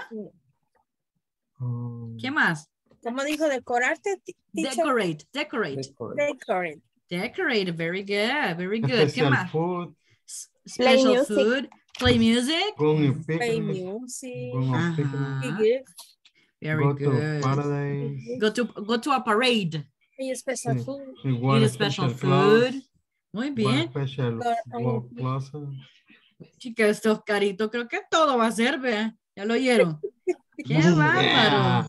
Um, ¿Qué más? ¿Cómo dijo decorarte? Decorate, decorate. Decorate. Decorate. Decorate, very good, very good. ¿Qué Special más? food. Play Special music. food, play music. Play music. Picnic. Give. Very Go good. Go to go to a parade. Y special Sí. food. A special food. Muy one bien. special. Chicas, este Oscarito, creo que todo va a ser, vea. ¿Ya lo oyeron? ¡Qué bárbaro!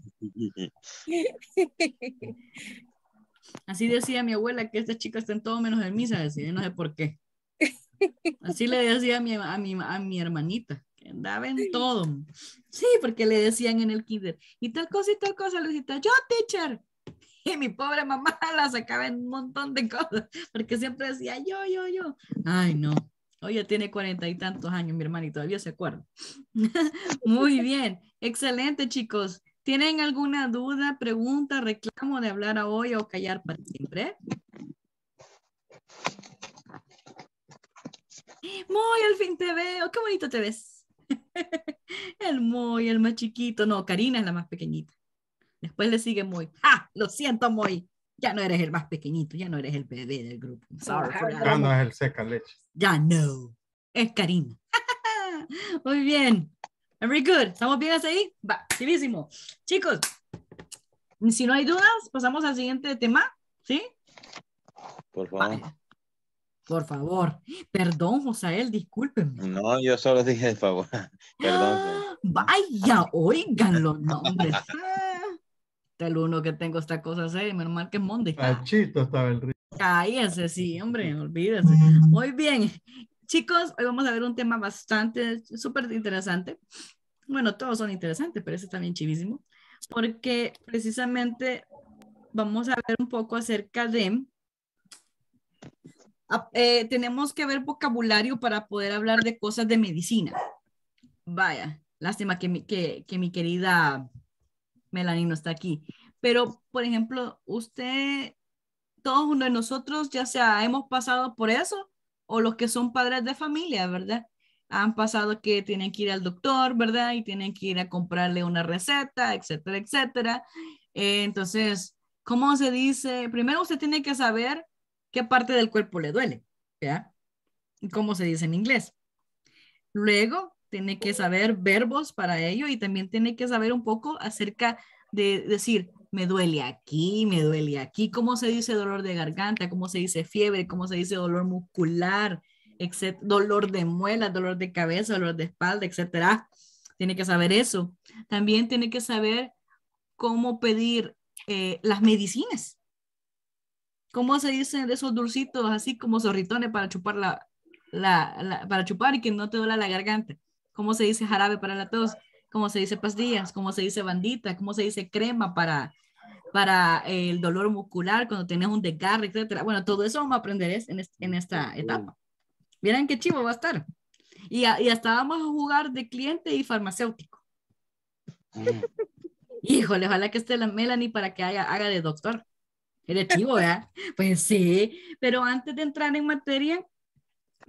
Así decía mi abuela que esta chica está en todo menos en misa, decía, no sé por qué. Así le decía a mi, a mi, a mi hermanita, que andaba en todo. Sí, porque le decían en el kinder, y tal cosa y tal cosa, Luisita, yo, teacher. Y mi pobre mamá la sacaba en un montón de cosas, porque siempre decía yo, yo, yo. Ay, no. Hoy ya tiene cuarenta y tantos años, mi hermano, y todavía se acuerda. Muy bien, excelente, chicos. ¿Tienen alguna duda, pregunta, reclamo de hablar a hoy o callar para siempre? Muy, al fin te veo. Qué bonito te ves. El Moy, el más chiquito. No, Karina es la más pequeñita. Después le sigue Moy. ¡Ah! Lo siento, Moy. Ya no eres el más pequeñito, ya no eres el bebé del grupo. Sorry for that. Ah, no es el seca leche. Ya no. Es Karina. Muy bien. Very good. ¿Estamos bien hasta ahí? Va, chidísimo. Chicos, si no hay dudas, pasamos al siguiente tema. ¿Sí? Por favor. Por favor. Perdón, Josael, discúlpenme. No, yo solo dije de favor. Perdón. Vaya, oigan los nombres. Ah, El uno que tengo esta cosa seria, menos mal que es Monday. Pachito estaba el río. Cállese, sí, hombre, olvídese. Muy bien. Chicos, hoy vamos a ver un tema bastante, súper interesante. Bueno, todos son interesantes, pero ese está bien chivísimo. Porque precisamente vamos a ver un poco acerca de... ah, eh, tenemos que ver vocabulario para poder hablar de cosas de medicina. Vaya, lástima que mi, que, que mi querida Melanie no está aquí. Pero, por ejemplo, usted, todos uno de nosotros, ya sea hemos pasado por eso, o los que son padres de familia, ¿verdad? Han pasado que tienen que ir al doctor, ¿verdad? Y tienen que ir a comprarle una receta, etcétera, etcétera. Eh, entonces, ¿cómo se dice? Primero usted tiene que saber qué parte del cuerpo le duele. Y cómo se dice en inglés. Luego, tiene que saber verbos para ello y también tiene que saber un poco acerca de decir, me duele aquí, me duele aquí, cómo se dice dolor de garganta, cómo se dice fiebre, cómo se dice dolor muscular, etc., dolor de muela, dolor de cabeza, dolor de espalda, etcétera. Tiene que saber eso. También tiene que saber cómo pedir eh, las medicinas. ¿Cómo se dicen esos dulcitos así como zorritones para chupar la, la- para chupar y que no te duela la garganta? ¿Cómo se dice jarabe para la tos? ¿Cómo se dice pastillas? ¿Cómo se dice bandita? ¿Cómo se dice crema para, para el dolor muscular cuando tienes un desgarre, etcétera? Bueno, todo eso vamos a aprender es- en, es- en esta etapa. Miren qué chivo va a estar. Y, a- y hasta vamos a jugar de cliente y farmacéutico. Híjole, ojalá que esté la Melanie para que haga, haga de doctor. Eres chivo, ¿verdad? Pues sí, pero antes de entrar en materia,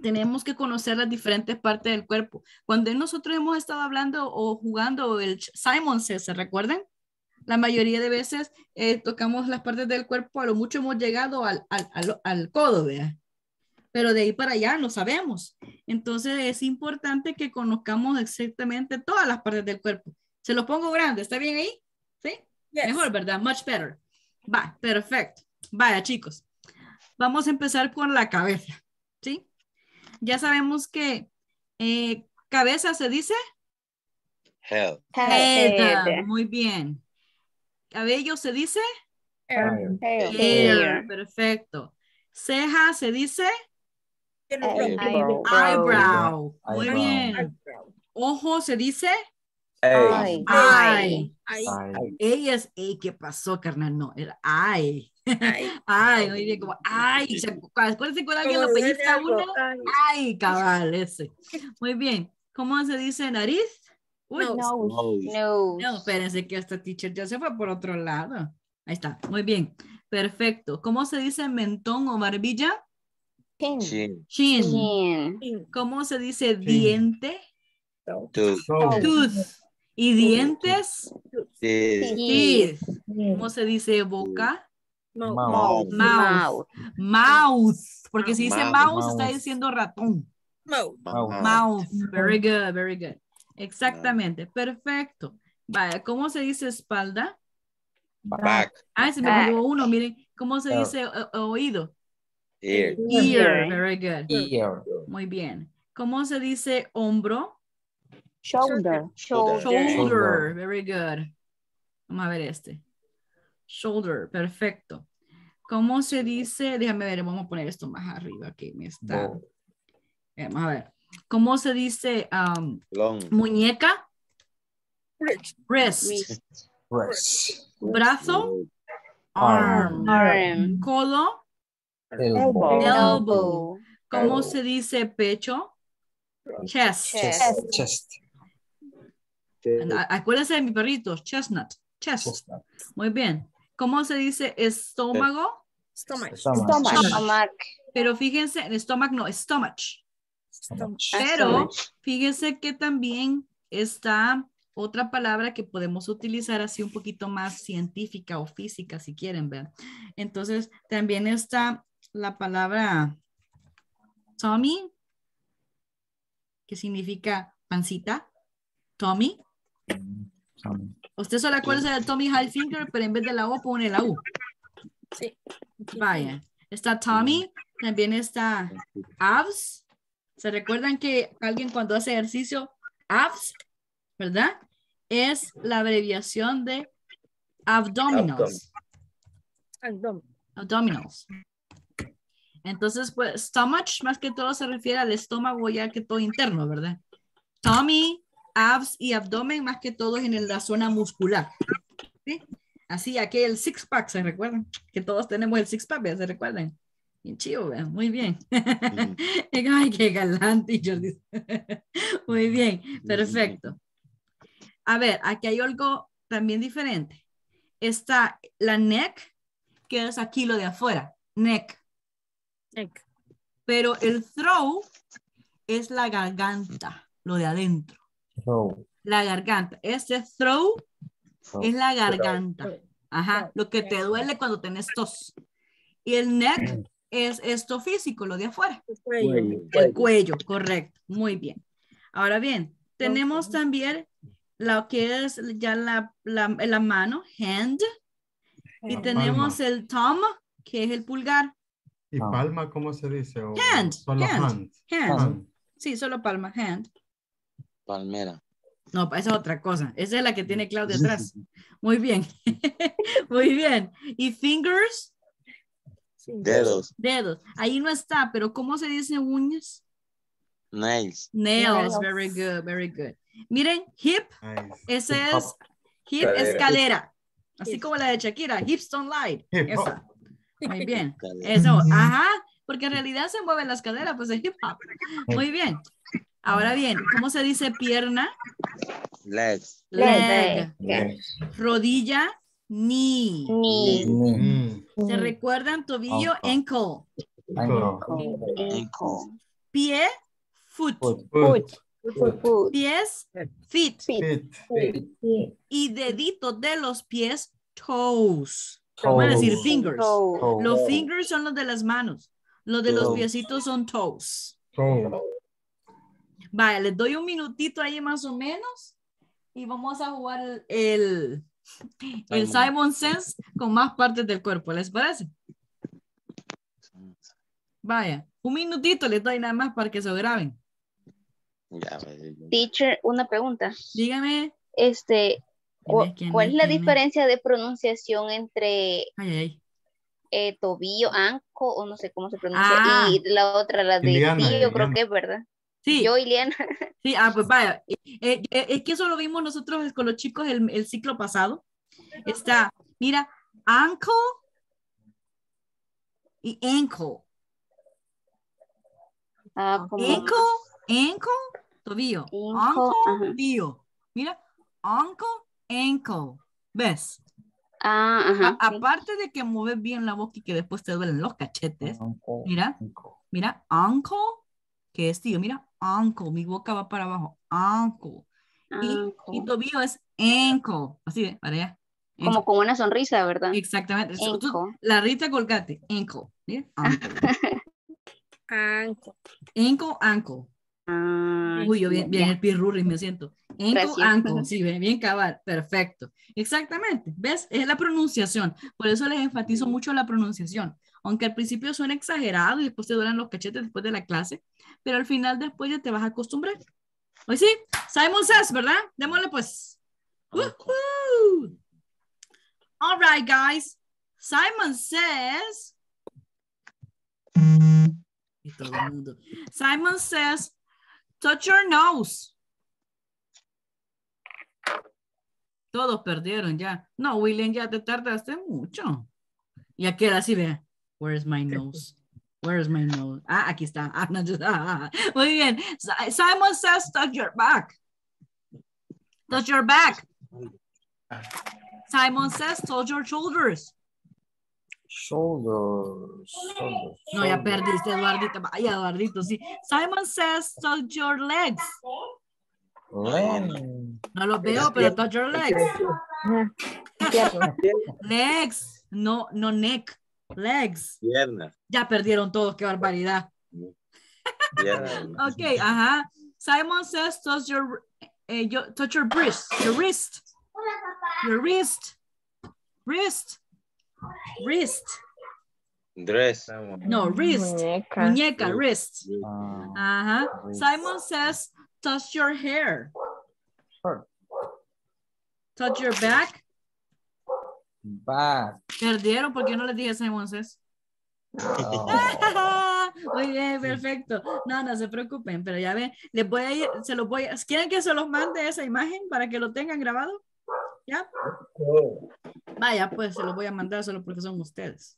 tenemos que conocer las diferentes partes del cuerpo. Cuando nosotros hemos estado hablando o jugando el Simon Says, ¿se recuerdan? La mayoría de veces eh, tocamos las partes del cuerpo, a lo mucho hemos llegado al, al, al, al codo, ¿verdad? Pero de ahí para allá no sabemos. Entonces es importante que conozcamos exactamente todas las partes del cuerpo. Se lo pongo grande, ¿está bien ahí? ¿Sí? Mejor, ¿verdad? Much better. Va, perfecto. Vaya, chicos. Vamos a empezar con la cabeza, ¿sí? Ya sabemos que eh, cabeza se dice Head. head. Muy bien. Cabello se dice Hair. hair. Perfecto. Ceja se dice Eyebrow. eyebrow. Muy Eyebrow. bien. Ojo se dice. Ay, Ella es, ey, ¿qué pasó, carnal? No, era ay. Ay, muy bien, como ay. ¿se acu- Acuérdense cuando alguien lo pellizca uno. ay. Ay, cabal, ese. Muy bien. ¿Cómo se dice nariz? Uy. Nose. No. no, espérense que esta teacher ya se fue por otro lado. Ahí está, muy bien. Perfecto. ¿Cómo se dice mentón o barbilla? Chin. Chin. Chin. Chin. ¿Cómo se dice diente? Tooth. Tooth. ¿Y dientes? Teeth. Teeth. ¿Cómo se dice boca? Mouth. Mouth. Mouth. Porque si dice Mouth. mouse, está diciendo ratón. Mouth. Mouth. Mouth. Very good, very good. Exactamente. Perfecto. Vaya, ¿cómo se dice espalda? Back. Ah, se me olvidó uno. Miren, ¿cómo se Ah. dice o- oído? Ear. Ear. Very good. Ear. Muy bien. ¿Cómo se dice hombro? Shoulder. Shoulder. Shoulder. Very good. Vamos a ver este. Shoulder. Perfecto. ¿Cómo se dice? Déjame ver, vamos a poner esto más arriba que me está. Eh, Vamos a ver. ¿Cómo se dice um, Long. muñeca? Wrist. Brazo. Arm. Arm. Codo. Elbow. Elbow. ¿Cómo Elbow. se dice pecho? Chest. Chest. Chest. Acuérdense de mi perrito, chestnut. Chest. Chestnut. Muy bien. ¿Cómo se dice estómago? Stomach. Stomach. Stomach. Pero fíjense, en stomach no, stomach. Pero fíjense que también está otra palabra que podemos utilizar así un poquito más científica o física si quieren ver. Entonces también está la palabra tummy, que significa pancita. Tommy. Tummy. Usted solo acuérdese del Tommy Hilfiger, pero en vez de la O pone la U. Sí. Vaya. Está Tommy, también está abs. ¿Se recuerdan que alguien cuando hace ejercicio, abs, verdad? Es la abreviación de abdominals. Abdomen. Abdominals. Entonces, pues, stomach más que todo se refiere al estómago ya que todo interno, ¿verdad? Tummy, abs y abdomen más que todo es en la zona muscular. ¿sí? Así, aquí el six pack, ¿se recuerdan? Que todos tenemos el six pack, ¿verdad? ¿se recuerdan? Bien chido, ¿verdad? muy bien. Ay, qué galante, Jordi. Muy bien, perfecto. A ver, aquí hay algo también diferente. Está la neck, que es aquí lo de afuera, neck. Neck. Pero el throw es la garganta, lo de adentro. Throw. La garganta. Este throw Throw. es la garganta. Ajá, lo que te duele cuando tenés tos. Y el neck es esto físico, lo de afuera. El cuello, correcto. Muy bien. Ahora bien, tenemos también lo que es ya la, la, la mano, hand. Y La tenemos palma. el thumb, que es el pulgar. ¿Y palma cómo se dice? O Hand, Solo hand, hand. hand. Hand. Sí, solo palma, hand. Palmera. No, esa es otra cosa. Esa es la que tiene Claudia atrás. Muy bien. Muy bien. ¿Y fingers? Dedos. Dedos. Ahí no está, pero ¿cómo se dice uñas? Nails. Nails. Nails. Very good, very good. Miren, hip, Nice. ese Hip es, hip es Cadera. cadera. Así como la de Shakira, hips don't lie. Hip. Esa. Muy bien. Cadera. Eso, ajá, porque en realidad se mueven las caderas, pues es hip hop. Muy bien. Ahora bien, ¿cómo se dice pierna? Legs. Leg. Leg. Rodilla, knee. Knee. Knee. Mm. ¿Se recuerdan? Tobillo, Ankle. ankle. Ankle. Ankle. Pie, foot. Foot. Foot. Foot. Foot. Pies, feet. Feet. Y deditos de los pies, toes. Van a decir Toes. fingers. Los fingers son los de las manos. Los de los Toes. piecitos son toes. Toe. Vaya, les doy un minutito ahí más o menos. Y vamos a jugar el, el, el Simon Says con más partes del cuerpo. ¿Les parece? Vaya, un minutito les doy nada más para que se graben. Ya. Teacher, una pregunta. Dígame. Este, cu- ¿Quién es? ¿Quién ¿cuál es? la diferencia de pronunciación entre Ay, ay, eh, tobillo, anco, o no sé cómo se pronuncia, Ah. y la otra, la de Iliana, tío, creo que es, ¿verdad? Sí, Yo, Iliana. sí, ah, pues vaya. Eh, eh, eh, es que eso lo vimos nosotros con los chicos el, el ciclo pasado. Está, mira, ankle y ankle. Ah, como Ankle, ankle, tobillo. Ankle, Ankle, tobillo. Mira, ankle, ankle. ¿Ves? Ah, A- ajá. sí. aparte de que mueves bien la boca y que después te duelen los cachetes, mira, mira, ankle, que es tío, mira, ankle, mi boca va para abajo, ankle. Y, y Anco. tobillo es ankle, así de, para allá. Como Ankle. con una sonrisa, ¿verdad? Exactamente. So, tú- la Rita Colgate, ankle, mira, ankle, Ankle. ankle, ankle. Ah, Uy, yo bien, bien ya. el pirurri me siento. Gracias. ankle, sí, bien, bien cabal, perfecto. Exactamente, ¿ves? Es la pronunciación. Por eso les enfatizo mucho la pronunciación. Aunque al principio suena exagerado y después te duelen los cachetes después de la clase, pero al final después ya te vas a acostumbrar. Hoy sí, Simon Says, ¿verdad? Démosle pues. Woohoo. All right, guys. Simon says. Y todo el mundo. Simon says, touch your nose. Todos perdieron ya. No, William, ya te tardaste mucho. Y aquel así ve. Where's my nose? Where's my nose? Ah, aquí está. Ah, no, just- ah, ah. Muy bien. Si- Simon says, touch your back. Touch your back. Simon says, touch your shoulders. Shoulders. shoulders, No, ya perdiste, Eduardito. Vaya, Eduardito, sí. Simon says, touch your legs. No lo veo, pero touch your legs. Legs. No, no neck. Legs. Piernas. Ya perdieron todos, qué barbaridad. Piernas. Ok, ajá. Simon says, touch your, eh, yo- touch your wrist. Your wrist. Your wrist. Wrist. Wrist. Dress. No, wrist. Muñeca. Muñeca, wrist. Ah, Ajá. wrist. Simon says, touch your hair. Touch your back. Back. Perdieron porque no les dije Simon says. Oh, Muy bien, perfecto. No, no se preocupen, pero ya ven, les voy a ir, se los voy a, ¿quieren que se los mande esa imagen para que lo tengan grabado? ¿Ya? Vaya, pues se los voy a mandar solo porque son ustedes.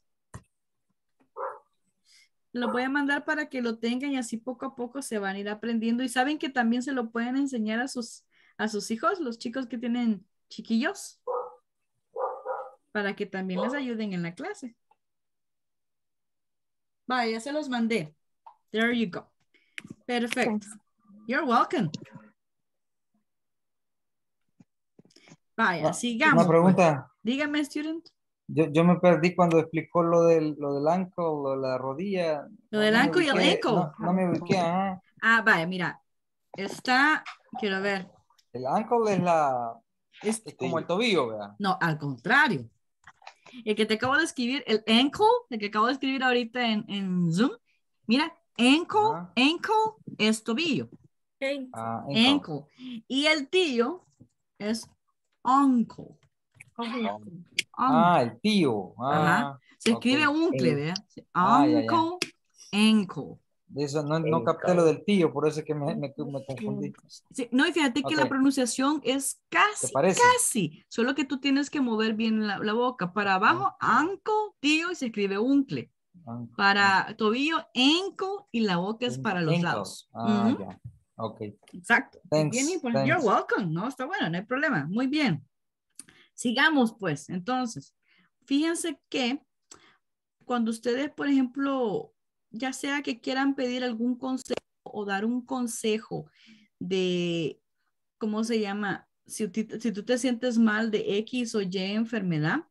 Los voy a mandar para que lo tengan y así poco a poco se van a ir aprendiendo. Y saben que también se lo pueden enseñar a sus, a sus hijos, los chicos que tienen chiquillos, para que también les ayuden en la clase. Vaya, se los mandé. There you go. Perfecto. You're welcome. Vaya, Ah, sigamos. Una pues. pregunta. Dígame, student. Yo, yo me perdí cuando explicó lo del, lo del ankle, lo de la rodilla. Lo del No ankle y el ankle. No, no me ubiqué, ajá. Ah, vaya, mira. Está, quiero ver. El ankle es la, Es, es como el tobillo, ¿verdad? no, al contrario. El que te acabo de escribir, el ankle, el que acabo de escribir ahorita en, en Zoom. Mira, ankle, Ajá. ankle es tobillo. Ah, ankle. Ankle. Y el tío es uncle. Ah, el tío. Ah, Ajá. Se escribe uncle, Eh, ¿verdad? Ah, ya, ya. Uncle, ankle. Eso no, no capté lo del tío, por eso es que me, me, me confundí. Sí, no, y fíjate que la pronunciación es casi, casi. Solo que tú tienes que mover bien la, la boca. Para abajo, uncle, tío, y se escribe uncle. Ankle. Para tobillo, ankle, y la boca es para los Ankle. lados. Ah, Ujú, ya. Ok. Exacto. Thanks, Bien. You're thanks. welcome. No, está bueno, no hay problema. Muy bien. Sigamos, pues. Entonces, fíjense que cuando ustedes, por ejemplo, ya sea que quieran pedir algún consejo o dar un consejo de, ¿cómo se llama? Si, si tú te sientes mal de X o Y enfermedad,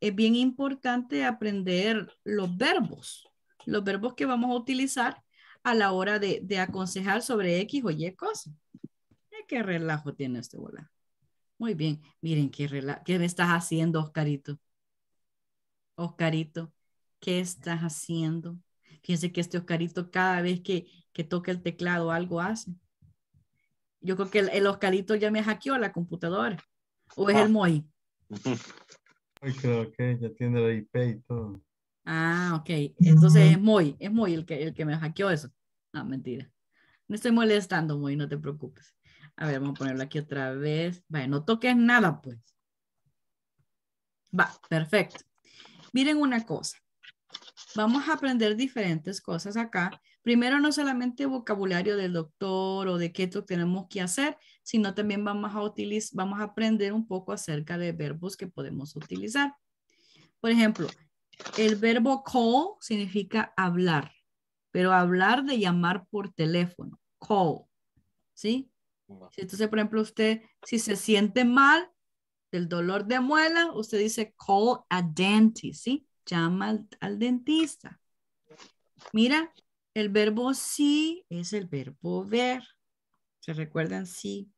es bien importante aprender los verbos, los verbos que vamos a utilizar a la hora de, de aconsejar sobre X o Y cosas. ¿Qué relajo tiene este bola? Muy bien, miren qué relajo. ¿Qué me estás haciendo, Oscarito? Oscarito, ¿qué estás haciendo? Fíjense que este Oscarito cada vez que, que toca el teclado algo hace. Yo creo que el, el Oscarito ya me hackeó la computadora. ¿O es Ah. el Moy? Hoy creo que ya tiene la IP y todo. Ah, ok. Entonces es Moy, es Moy el que, el que me hackeó eso. No, mentira. No estoy molestando, Moy, no te preocupes. A ver, vamos a ponerlo aquí otra vez. No toques nada, pues. Va, perfecto. Miren una cosa. Vamos a aprender diferentes cosas acá. Primero, no solamente vocabulario del doctor o de qué tenemos que hacer, sino también vamos a utilizar, vamos a aprender un poco acerca de verbos que podemos utilizar. Por ejemplo, el verbo call significa hablar, pero hablar de llamar por teléfono, call, ¿sí? Si Entonces, por ejemplo, usted, si se siente mal del dolor de muela, usted dice call a dentist, ¿sí? Llama al, al dentista. Mira, el verbo sí es el verbo ver. ¿Se recuerdan? Sí.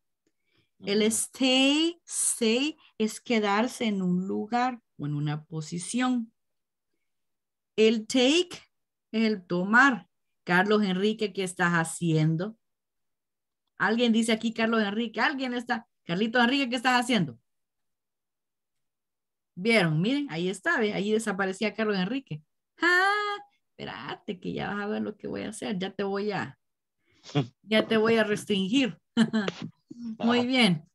El stay, stay es quedarse en un lugar o en una posición. El take es el tomar. Carlos Enrique, ¿qué estás haciendo? Alguien dice aquí, Carlos Enrique, alguien está. Carlito Enrique, ¿qué estás haciendo? Vieron, miren, ahí está, ¿ve? ahí desaparecía Carlos Enrique. Ah, espérate que ya vas a ver lo que voy a hacer, ya te voy a, ya te voy a restringir. Muy bien.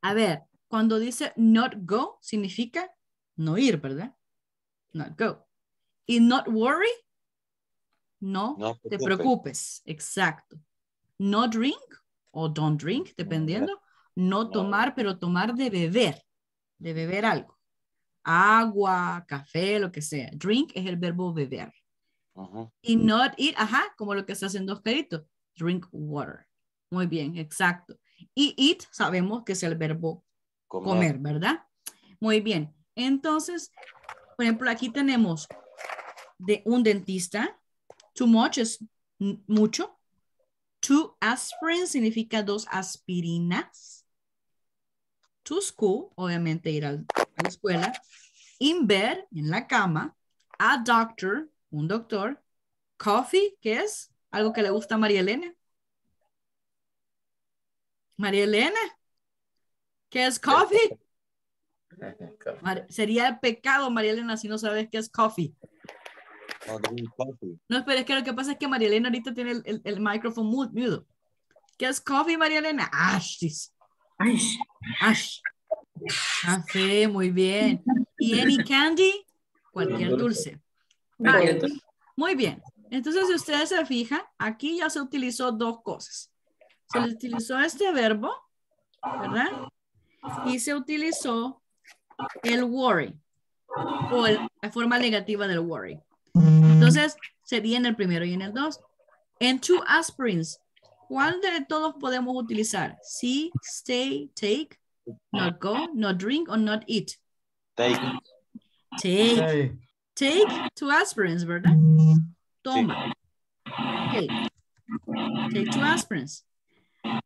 A ver, cuando dice not go, significa no ir, ¿verdad? not go. Y not worry, no, No te preocupes. preocupes. Exacto. No drink o don't drink, dependiendo. No tomar, pero tomar de beber, de beber algo. Agua, café, lo que sea. Drink es el verbo beber. Y not eat, ajá, como lo que está haciendo Oscarito. Drink water. Muy bien, exacto. Y eat, sabemos que es el verbo Comer. comer, ¿verdad? Muy bien. Entonces, por ejemplo, aquí tenemos de un dentista. Too much es mucho. Two aspirin significa dos aspirinas. To school, obviamente ir al- a la escuela. In bed, en la cama. A doctor, un doctor. Coffee, ¿qué es? Algo que le gusta a María Elena. María Elena, ¿qué es coffee? Sería el pecado, María Elena, si no sabes qué es coffee. No espera, es que lo que pasa es que María Elena ahorita tiene el, el, el micrófono mu- mudo. ¿Qué es coffee, María Elena? Ash. dice. Ash. Café, muy bien. ¿Y any candy? Cualquier dulce. Vale, Muy bien. Entonces, si ustedes se fijan, aquí ya se utilizó dos cosas. Se utilizó este verbo, ¿verdad? Y se utilizó el worry o el- la forma negativa del worry. Entonces, sería en el primero y en el dos. En two aspirins, ¿cuál de todos podemos utilizar? Sí, stay, take, not go, not drink o not eat. Take. Take. Take two aspirins, ¿verdad? Toma. Take two aspirins.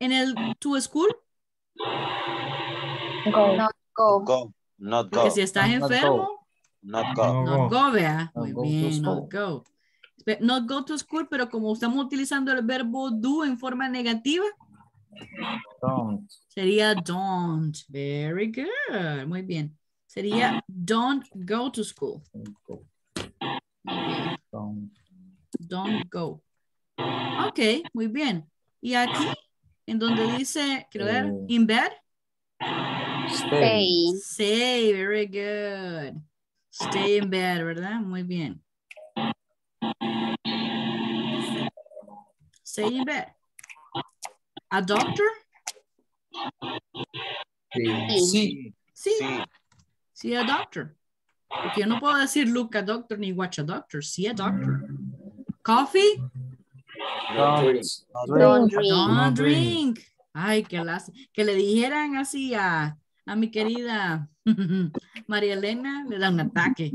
En el to school, Go. Not go. Go. Not go. porque si estás Not go. enfermo, Not go. no not go. vea. Muy bien, not go. Not go to school, pero como estamos utilizando el verbo do en forma negativa, Don't. sería don't. Very good. Muy bien. Sería don't go to school. Go. Muy bien. Don't. Don't go. Ok, muy bien. Y aquí, en donde dice, quiero ver, Eh. in bed, Stay. Stay. Stay, very good. Stay in bed, ¿verdad? Muy bien. In bed. A doctor? Sí. Sí. Sí. Sí, a doctor. Porque yo no puedo decir look a doctor ni watch a doctor. Sí, a doctor. Coffee? Don't. Don't Drink. drink. Don't No drink. drink. Ay, que las que le dijeran así a, a mi querida María Elena, le da un ataque.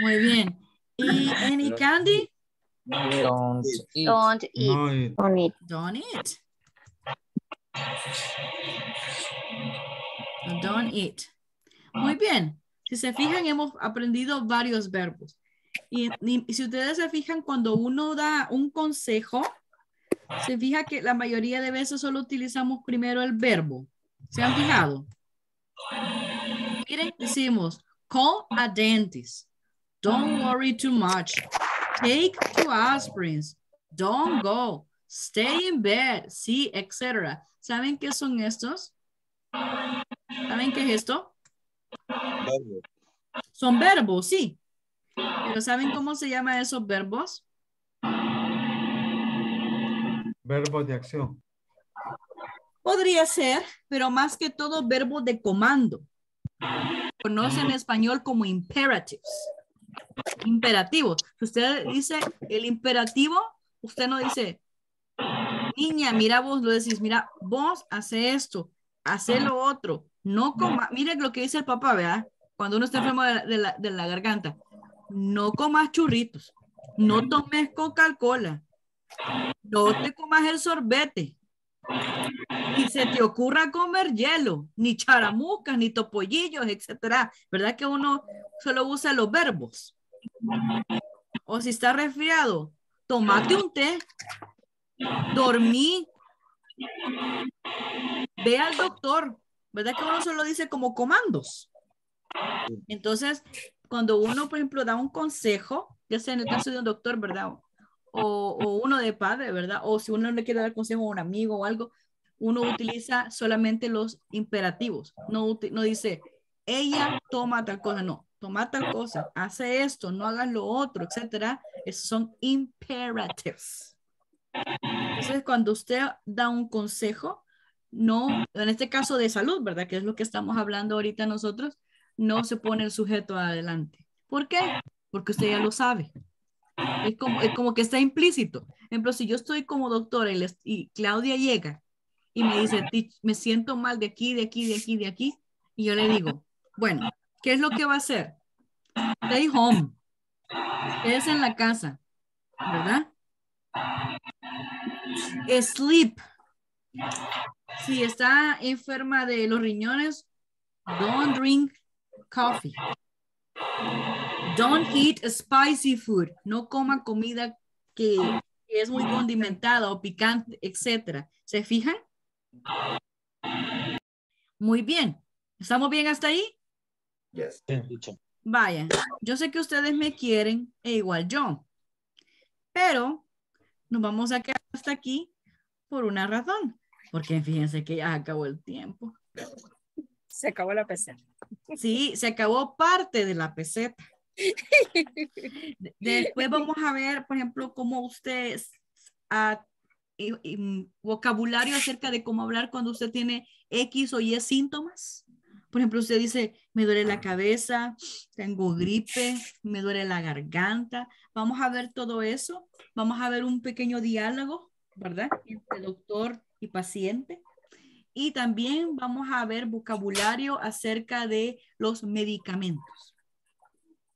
Muy bien. ¿Y any candy? Don't eat. Don't eat. No. Don't eat. Don't eat. Muy bien. Si se fijan, hemos aprendido varios verbos. Y, y- y si ustedes se fijan, cuando uno da un consejo, se fija que la mayoría de veces solo utilizamos primero el verbo. ¿Se han fijado? Miren, decimos, call a dentist. Don't worry too much. Take two aspirins. Don't go. Stay in bed. Sí, etc. ¿Saben qué son estos? ¿Saben qué es esto? Verbo. Son verbos, sí. Pero ¿saben cómo se llaman esos verbos? Verbos de acción. Podría ser, pero más que todo verbos de comando. Conoce en español como imperatives. Imperativos. Si usted dice el imperativo, usted no dice, niña, mira vos, lo decís, mira, vos hace esto, hace lo otro. No coma, mire lo que dice el papá, ¿verdad? Cuando uno está enfermo de la, de la- de la garganta. No comas churritos, no tomes Coca-Cola, no te comas el sorbete, ni se te ocurra comer hielo, ni charamuscas, ni topollillos, etcétera. ¿Verdad que uno solo usa los verbos? O si está resfriado, tomate un té, dormí, ve al doctor. ¿Verdad que uno solo dice como comandos? Entonces, cuando uno, por ejemplo, da un consejo, ya sea en el caso de un doctor, ¿verdad? O, o uno de padre, ¿verdad? O si uno le quiere dar consejo a un amigo o algo, uno utiliza solamente los imperativos. No, no dice, ella toma tal cosa, no. toma tal cosa, hace esto, no hagas lo otro, etcétera, esos son imperatives. Entonces, cuando usted da un consejo, no, en este caso de salud, ¿verdad? Que es lo que estamos hablando ahorita nosotros, no se pone el sujeto adelante. ¿Por qué? Porque usted ya lo sabe. Es como, es como que está implícito. Por ejemplo, si yo estoy como doctora y, y Claudia llega y me dice, "Teach, me siento mal de aquí, de aquí, de aquí, de aquí, y yo le digo, bueno, ¿qué es lo que va a hacer? Stay home. Quédese en la casa, ¿verdad? Sleep. Si está enferma de los riñones, don't drink coffee. Don't eat spicy food. No coma comida que, que es muy condimentada o picante, etcétera. ¿Se fijan? Muy bien. ¿Estamos bien hasta ahí? Yes. Vaya, yo sé que ustedes me quieren e igual yo, pero nos vamos a quedar hasta aquí por una razón, porque fíjense que ya acabó el tiempo. Se acabó la peseta. Sí, se acabó parte de la peseta. De- Después vamos a ver, por ejemplo, cómo usted, ah, y- y, vocabulario acerca de cómo hablar cuando usted tiene X o Y síntomas. Por ejemplo, usted dice, me duele la cabeza, tengo gripe, me duele la garganta. Vamos a ver todo eso. Vamos a ver un pequeño diálogo, ¿verdad? Entre doctor y paciente. Y también vamos a ver vocabulario acerca de los medicamentos.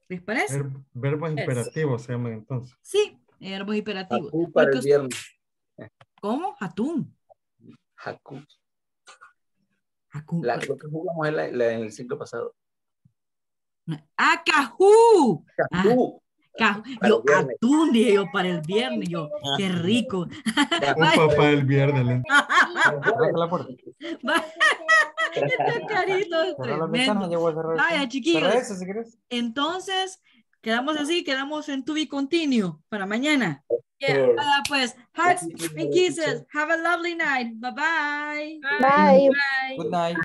¿Les parece? Ver- verbos imperativos se llaman entonces. Sí, verbos imperativos. Para el viernes. ¿Cómo? Atún. Haku. Haku. La, lo que jugamos en, la- la- en el ciclo pasado. ¡Ah, cajú! Ah, Haku. ca- Para Yo atún dije yo para el viernes. Yo, qué rico. Un papá el viernes. Este carito tremendo. Vaya, chiquillos. eso si quieres. Entonces, quedamos así, quedamos en tubi continuo para mañana. Yeah, ah, pues, hugs and kisses. Have a lovely night. Bye bye. Bye. Bye. Good night.